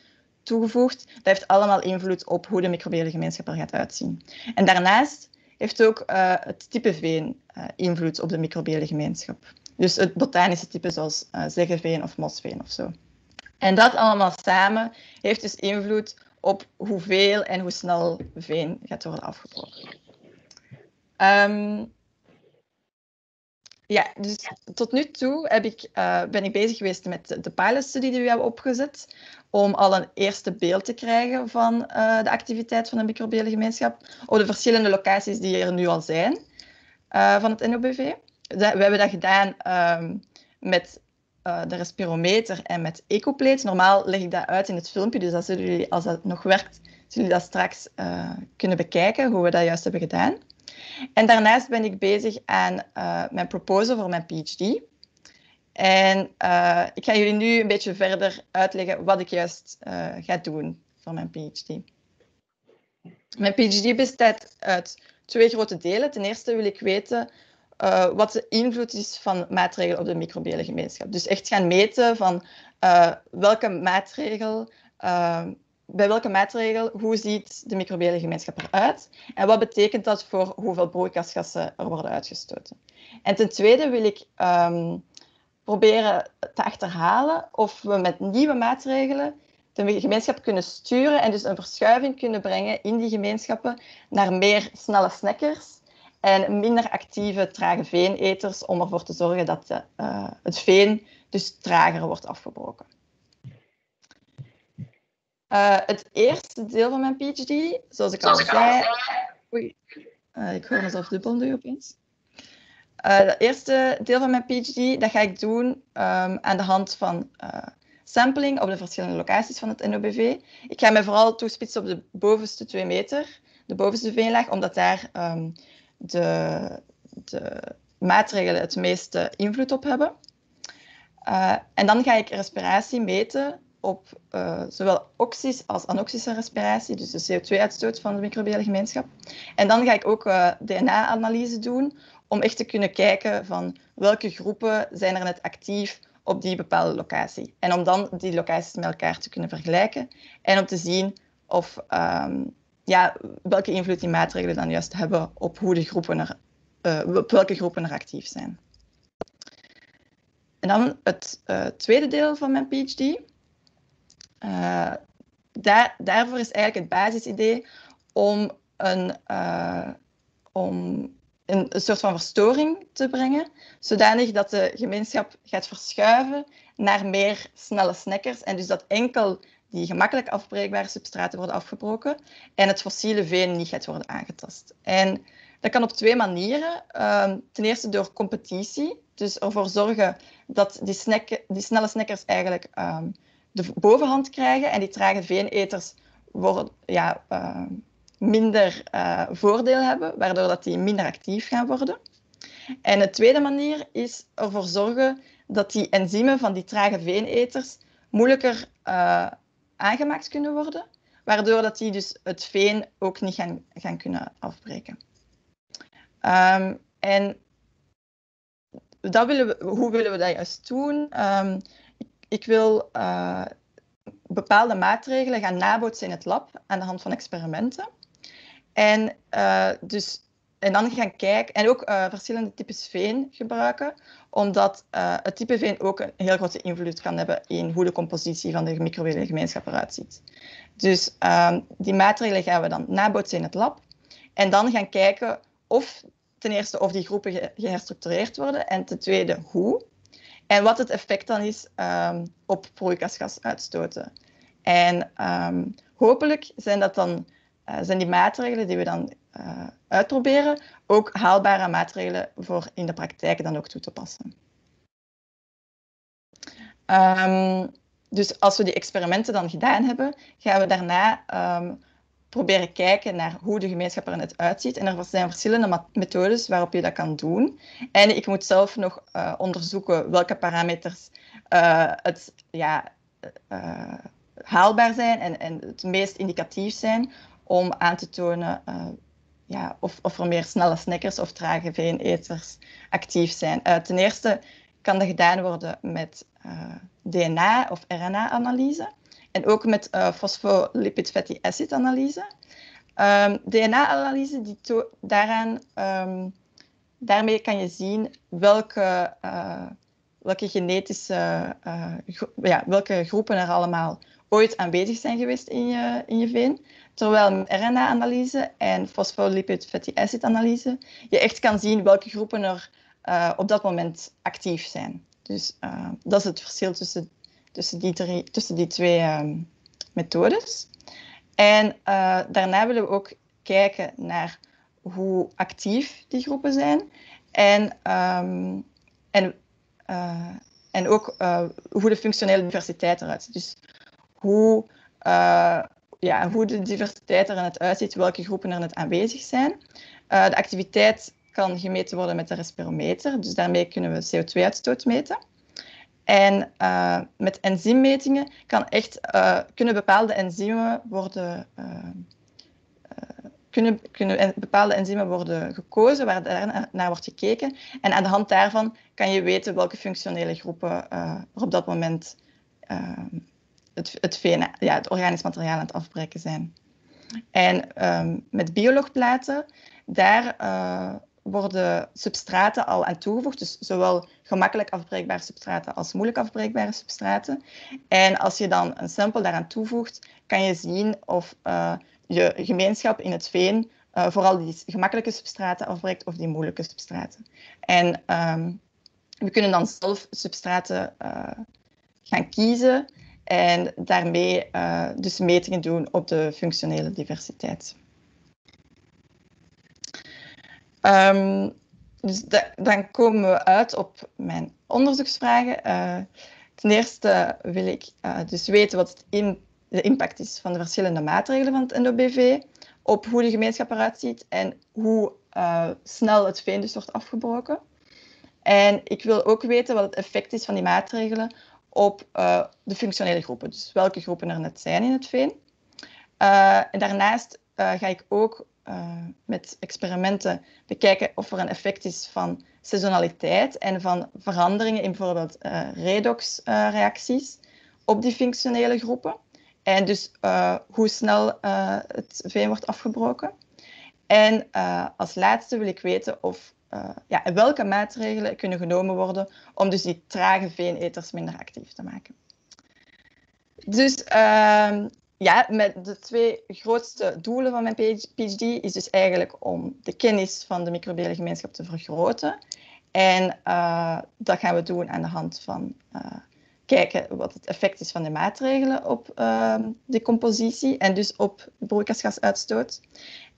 toegevoegd. Dat heeft allemaal invloed op hoe de microbiële gemeenschap er gaat uitzien. En daarnaast heeft ook uh, het type veen uh, invloed op de microbiële gemeenschap. Dus het botanische type zoals uh, zeggeveen of mosveen of zo. En dat allemaal samen heeft dus invloed op hoeveel en hoe snel veen gaat worden afgebroken. Um, ja, dus tot nu toe heb ik, uh, ben ik bezig geweest met de pilotstudie die we hebben opgezet, om al een eerste beeld te krijgen van uh, de activiteit van de microbiële gemeenschap op de verschillende locaties die er nu al zijn uh, van het NOBV. we hebben dat gedaan um, met de respirometer en met ecoplates. Normaal leg ik dat uit in het filmpje, dus als, jullie, als dat nog werkt, zullen jullie dat straks kunnen bekijken, hoe we dat juist hebben gedaan. En daarnaast ben ik bezig aan uh, mijn proposal voor mijn PhD. En uh, ik ga jullie nu een beetje verder uitleggen wat ik juist uh, ga doen voor mijn PhD. Mijn PhD bestaat uit twee grote delen. Ten eerste wil ik weten wat de invloed is van maatregelen op de microbiële gemeenschap. Dus echt gaan meten van welke maatregel bij welke maatregel, hoe ziet de microbiële gemeenschap eruit en wat betekent dat voor hoeveel broeikasgassen er worden uitgestoten. En ten tweede wil ik um, proberen te achterhalen of we met nieuwe maatregelen de gemeenschap kunnen sturen en dus een verschuiving kunnen brengen in die gemeenschappen naar meer snelle snackers en minder actieve trage veeneters om ervoor te zorgen dat de, uh, het veen dus trager wordt afgebroken. Uh, het eerste deel van mijn PhD, zoals ik al zei. Oei, uh, ik hoor mezelf dubbel nu opeens. Uh, het eerste deel van mijn PhD, dat ga ik doen um, aan de hand van sampling op de verschillende locaties van het NOBV. Ik ga mij vooral toespitsen op de bovenste twee meter, de bovenste veenlaag, omdat daar um, de, de maatregelen het meeste invloed op hebben. en dan ga ik respiratie meten op uh, zowel oxys als anoxische respiratie, dus de CO2-uitstoot van de microbiële gemeenschap. En dan ga ik ook eh, DNA-analyse doen om echt te kunnen kijken van welke groepen zijn er net actief op die bepaalde locatie. En om dan die locaties met elkaar te kunnen vergelijken en om te zien of, ehm, ja, welke invloed die maatregelen dan juist hebben op, hoe de groepen er, uh, op welke groepen er actief zijn. En dan het tweede deel van mijn PhD. Daar, daarvoor is eigenlijk het basisidee om een, om een, soort van verstoring te brengen, zodanig dat de gemeenschap gaat verschuiven naar meer snelle snackers en dus dat enkel die gemakkelijk afbreekbare substraten worden afgebroken en het fossiele veen niet gaat worden aangetast. En dat kan op twee manieren. Ehm, ten eerste door competitie, dus ervoor zorgen dat die, die snelle snackers eigenlijk um, de bovenhand krijgen en die trage veeneters worden, ja, uh, minder uh, voordeel hebben, waardoor dat die minder actief gaan worden. En de tweede manier is ervoor zorgen dat die enzymen van die trage veeneters moeilijker uh, aangemaakt kunnen worden, waardoor dat die dus het veen ook niet gaan, gaan kunnen afbreken. Um, en dat willen we, hoe willen we dat juist doen? Um, ik, wil uh, bepaalde maatregelen gaan nabootsen in het lab aan de hand van experimenten. En, uh, dus, en dan gaan kijken en ook uh, verschillende types veen gebruiken, omdat het type veen ook een heel grote invloed kan hebben in hoe de compositie van de microbiële gemeenschap eruit ziet. Dus um, die maatregelen gaan we dan nabootsen in het lab en dan gaan kijken of ten eerste of die groepen ge geherstructureerd worden en ten tweede hoe. En wat het effect dan is um, op broeikasgasuitstoten. En um, hopelijk zijn dat dan uh, zijn die maatregelen die we dan uh, uitproberen ook haalbare maatregelen voor in de praktijk dan ook toe te passen. Um, dus als we die experimenten dan gedaan hebben, gaan we daarna proberen kijken naar hoe de gemeenschap er net uitziet. En er zijn verschillende methodes waarop je dat kan doen. En ik moet zelf nog uh, onderzoeken welke parameters uh, het ja, uh, haalbaar zijn en, en het meest indicatief zijn om aan te tonen ja, of, of er meer snelle snackers of trage veeneters actief zijn. Ten eerste kan dat gedaan worden met DNA- of RNA-analyse en ook met phospholipid fatty acid-analyse. Um, ehm, DNA-analyse, die daaraan, um, daarmee kan je zien welke, welke genetische, ja, welke groepen er allemaal ooit aanwezig zijn geweest in je, in je veen. Terwijl RNA-analyse en phospholipid fatty acid-analyse je echt kan zien welke groepen er op dat moment actief zijn. Dus dat is het verschil tussen, tussen, die, tussen die twee um, methodes. En uh, daarna willen we ook kijken naar hoe actief die groepen zijn en, um, en, en ook hoe de functionele diversiteit eruit ziet. Dus hoe ja, hoe de diversiteit er net uitziet, welke groepen er net aanwezig zijn. De activiteit kan gemeten worden met de respirometer, dus daarmee kunnen we CO2-uitstoot meten. En uh, met enzymmetingen kan echt, uh, kunnen bepaalde enzymen worden, kunnen, kunnen bepaalde enzymen worden gekozen, waar daar naar wordt gekeken. En aan de hand daarvan kan je weten welke functionele groepen er op dat moment het, het, ja, het organisch materiaal aan het afbreken zijn. En um, met biologplaten, daar worden substraten al aan toegevoegd. Dus zowel gemakkelijk afbreekbare substraten als moeilijk afbreekbare substraten. En als je dan een sample daaraan toevoegt, kan je zien of uh, je gemeenschap in het veen uh, vooral die gemakkelijke substraten afbreekt of die moeilijke substraten. En um, we kunnen dan zelf substraten gaan kiezen en daarmee dus metingen doen op de functionele diversiteit. Um, dus dan komen we uit op mijn onderzoeksvragen. Uh, ten eerste wil ik uh, dus weten wat in, de impact is van de verschillende maatregelen van het NOBV op hoe de gemeenschap eruit ziet en hoe snel het veen dus wordt afgebroken. En ik wil ook weten wat het effect is van die maatregelen op de functionele groepen. Dus welke groepen er net zijn in het veen. En daarnaast ga ik ook met experimenten bekijken of er een effect is van sezonaliteit en van veranderingen in bijvoorbeeld redoxreacties op die functionele groepen. En dus hoe snel het veen wordt afgebroken. En als laatste wil ik weten of ja, welke maatregelen kunnen genomen worden om dus die trage veeneters minder actief te maken. Dus uh, ja, met de twee grootste doelen van mijn PhD is dus eigenlijk om de kennis van de microbiële gemeenschap te vergroten. En uh, dat gaan we doen aan de hand van uh, kijken wat het effect is van de maatregelen op uh, de compositie en dus op broeikasgasuitstoot.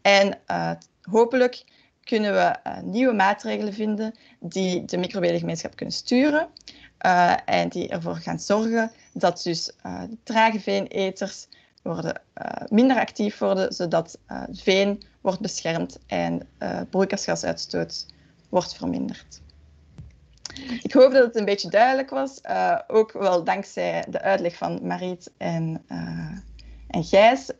En hopelijk kunnen we nieuwe maatregelen vinden die de microbiële gemeenschap kunnen sturen. En die ervoor gaan zorgen dat dus de trage veeneters worden, uh, minder actief worden, zodat veen wordt beschermd en broeikasgasuitstoot wordt verminderd. Ik hoop dat het een beetje duidelijk was, ook wel dankzij de uitleg van Mariet en, en Gijs.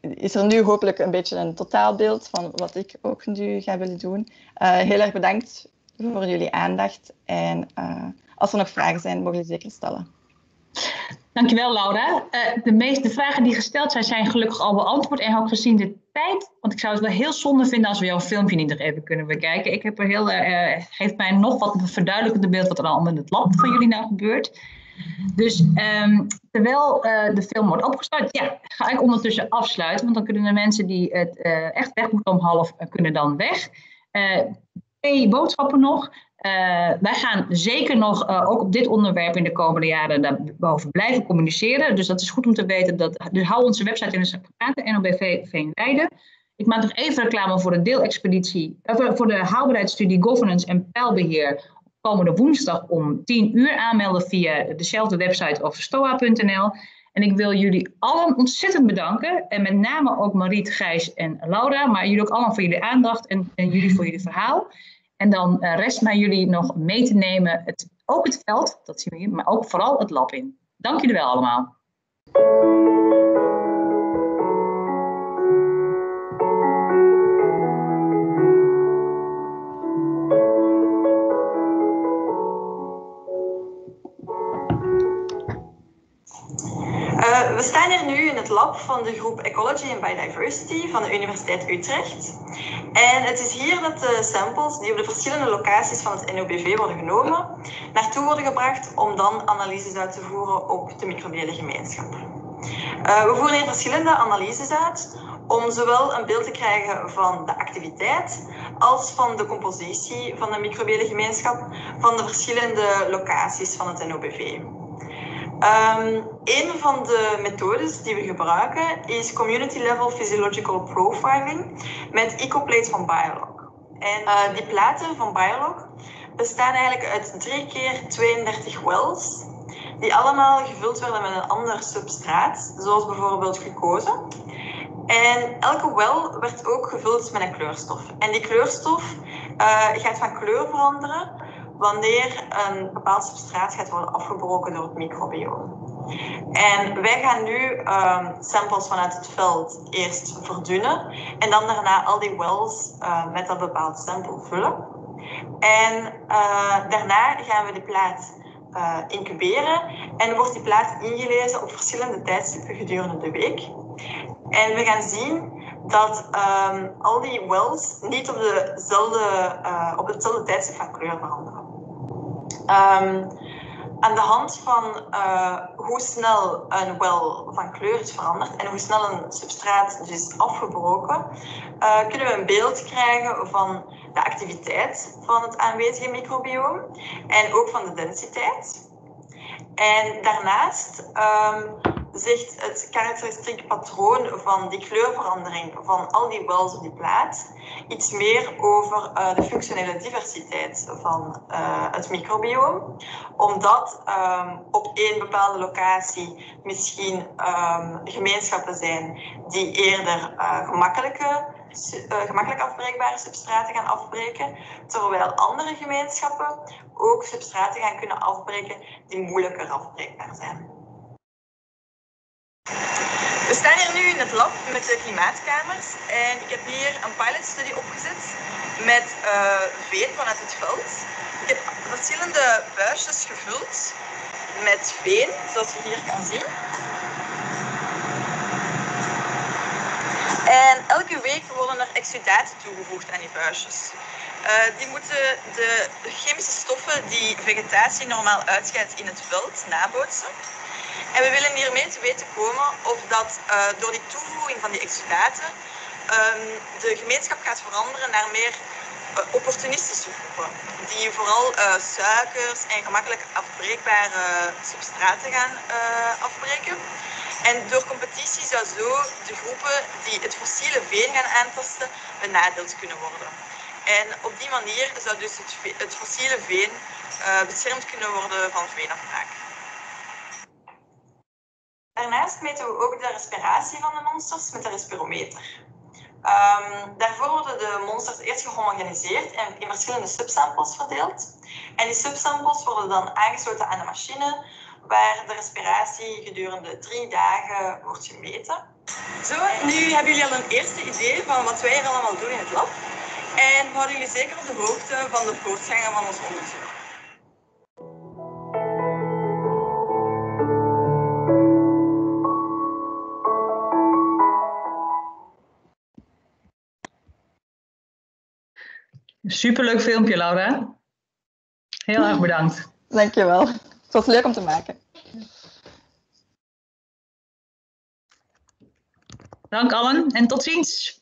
is er nu hopelijk een beetje een totaalbeeld van wat ik ook nu ga willen doen. heel erg bedankt voor jullie aandacht en als er nog vragen zijn, mogen jullie zeker stellen. Dankjewel, Laura. Uh, de meeste vragen die gesteld zijn, zijn gelukkig al beantwoord. En ook gezien de tijd, want ik zou het wel heel zonde vinden als we jouw filmpje niet nog even kunnen bekijken. Ik heb er heel, uh, geeft mij nog wat verduidelijkende beeld wat er allemaal in het lab van jullie nou gebeurt. Dus um, terwijl de film wordt opgestart, ja, ga ik ondertussen afsluiten. Want dan kunnen de mensen die het echt weg moeten om half, kunnen dan weg. twee boodschappen nog. Uh, wij gaan zeker nog, uh, ook op dit onderwerp in de komende jaren, daarover blijven communiceren. Dus dat is goed om te weten. Dat, dus hou onze website in de gaten, NOBV Veenweide. Ik maak nog even reclame voor de deelexpeditie, uh, voor de haalbaarheidsstudie Governance en Pijlbeheer. Komende woensdag om 10 uur aanmelden via dezelfde website of stoa.nl. En ik wil jullie allen ontzettend bedanken. En met name ook Mariet, Gijs en Laura. Maar jullie ook allemaal voor jullie aandacht en, en jullie voor jullie verhaal. En dan uh, rest mij jullie nog mee te nemen, het, ook het veld, dat zien we hier, maar ook vooral het lab in. Dank jullie wel allemaal. We staan hier nu in het lab van de groep Ecology and Biodiversity van de Universiteit Utrecht. En het is hier dat de samples die op de verschillende locaties van het NOBV worden genomen, naartoe worden gebracht om dan analyses uit te voeren op de microbiële gemeenschap. Uh, we voeren hier verschillende analyses uit om zowel een beeld te krijgen van de activiteit als van de compositie van de microbiële gemeenschap van de verschillende locaties van het NOBV. Um, een van de methodes die we gebruiken is Community Level Physiological Profiling met EcoPlates van Biolog. En uh, die platen van Biolog bestaan eigenlijk uit 3 keer 32 wells, die allemaal gevuld werden met een ander substraat, zoals bijvoorbeeld glucose. En elke well werd ook gevuld met een kleurstof. En die kleurstof uh, gaat van kleur veranderen wanneer een bepaald substraat gaat worden afgebroken door het microbioom. En wij gaan nu um, samples vanuit het veld eerst verdunnen en dan daarna al die wells uh, met dat bepaald sample vullen. En uh, daarna gaan we de plaat uh, incuberen en wordt die plaat ingelezen op verschillende tijdstippen gedurende de week. En we gaan zien dat um, al die wells niet op, dezelfde, op hetzelfde tijdstip van kleur veranderen. Um, aan de hand van uh, hoe snel een well van kleur is veranderd en hoe snel een substraat dus is afgebroken, uh, kunnen we een beeld krijgen van de activiteit van het aanwezige microbioom en ook van de densiteit. En daarnaast um, zegt het karakteristiek patroon van die kleurverandering van al die wells op die plaat iets meer over uh, de functionele diversiteit van uh, het microbioom. Omdat um, op één bepaalde locatie misschien um, gemeenschappen zijn die eerder uh, gemakkelijke gemakkelijk afbreekbare substraten gaan afbreken, terwijl andere gemeenschappen ook substraten gaan kunnen afbreken die moeilijker afbreekbaar zijn. We staan hier nu in het lab met de klimaatkamers en ik heb hier een pilotstudie opgezet met uh, veen vanuit het veld. Ik heb verschillende buisjes gevuld met veen, zoals je hier kan zien. En elke week worden er exudaten toegevoegd aan die buisjes. Uh, die moeten de chemische stoffen die vegetatie normaal uitscheidt in het veld nabootsen. En we willen hiermee te weten komen of dat uh, door die toevoeging van die exudaten um, de gemeenschap gaat veranderen naar meer uh, opportunistische groepen. Die vooral uh, suikers en gemakkelijk afbreekbare substraten gaan afbreken. En door competitie zou zo de groepen die het fossiele veen gaan aantasten benadeeld kunnen worden. En op die manier zou dus het, het fossiele veen beschermd kunnen worden van veenafbraak. Daarnaast meten we ook de respiratie van de monsters met de respirometer. Um, daarvoor worden de monsters eerst gehomogeniseerd en in verschillende subsamples verdeeld. En die subsamples worden dan aangesloten aan de machine, waar de respiratie gedurende drie dagen wordt gemeten. Zo, nu hebben jullie al een eerste idee van wat wij hier allemaal doen in het lab. En we houden jullie zeker op de hoogte van de voortgangen van ons onderzoek. Superleuk filmpje, Laura. Heel erg bedankt. Dankjewel. Het was leuk om te maken. Dank allen en tot ziens.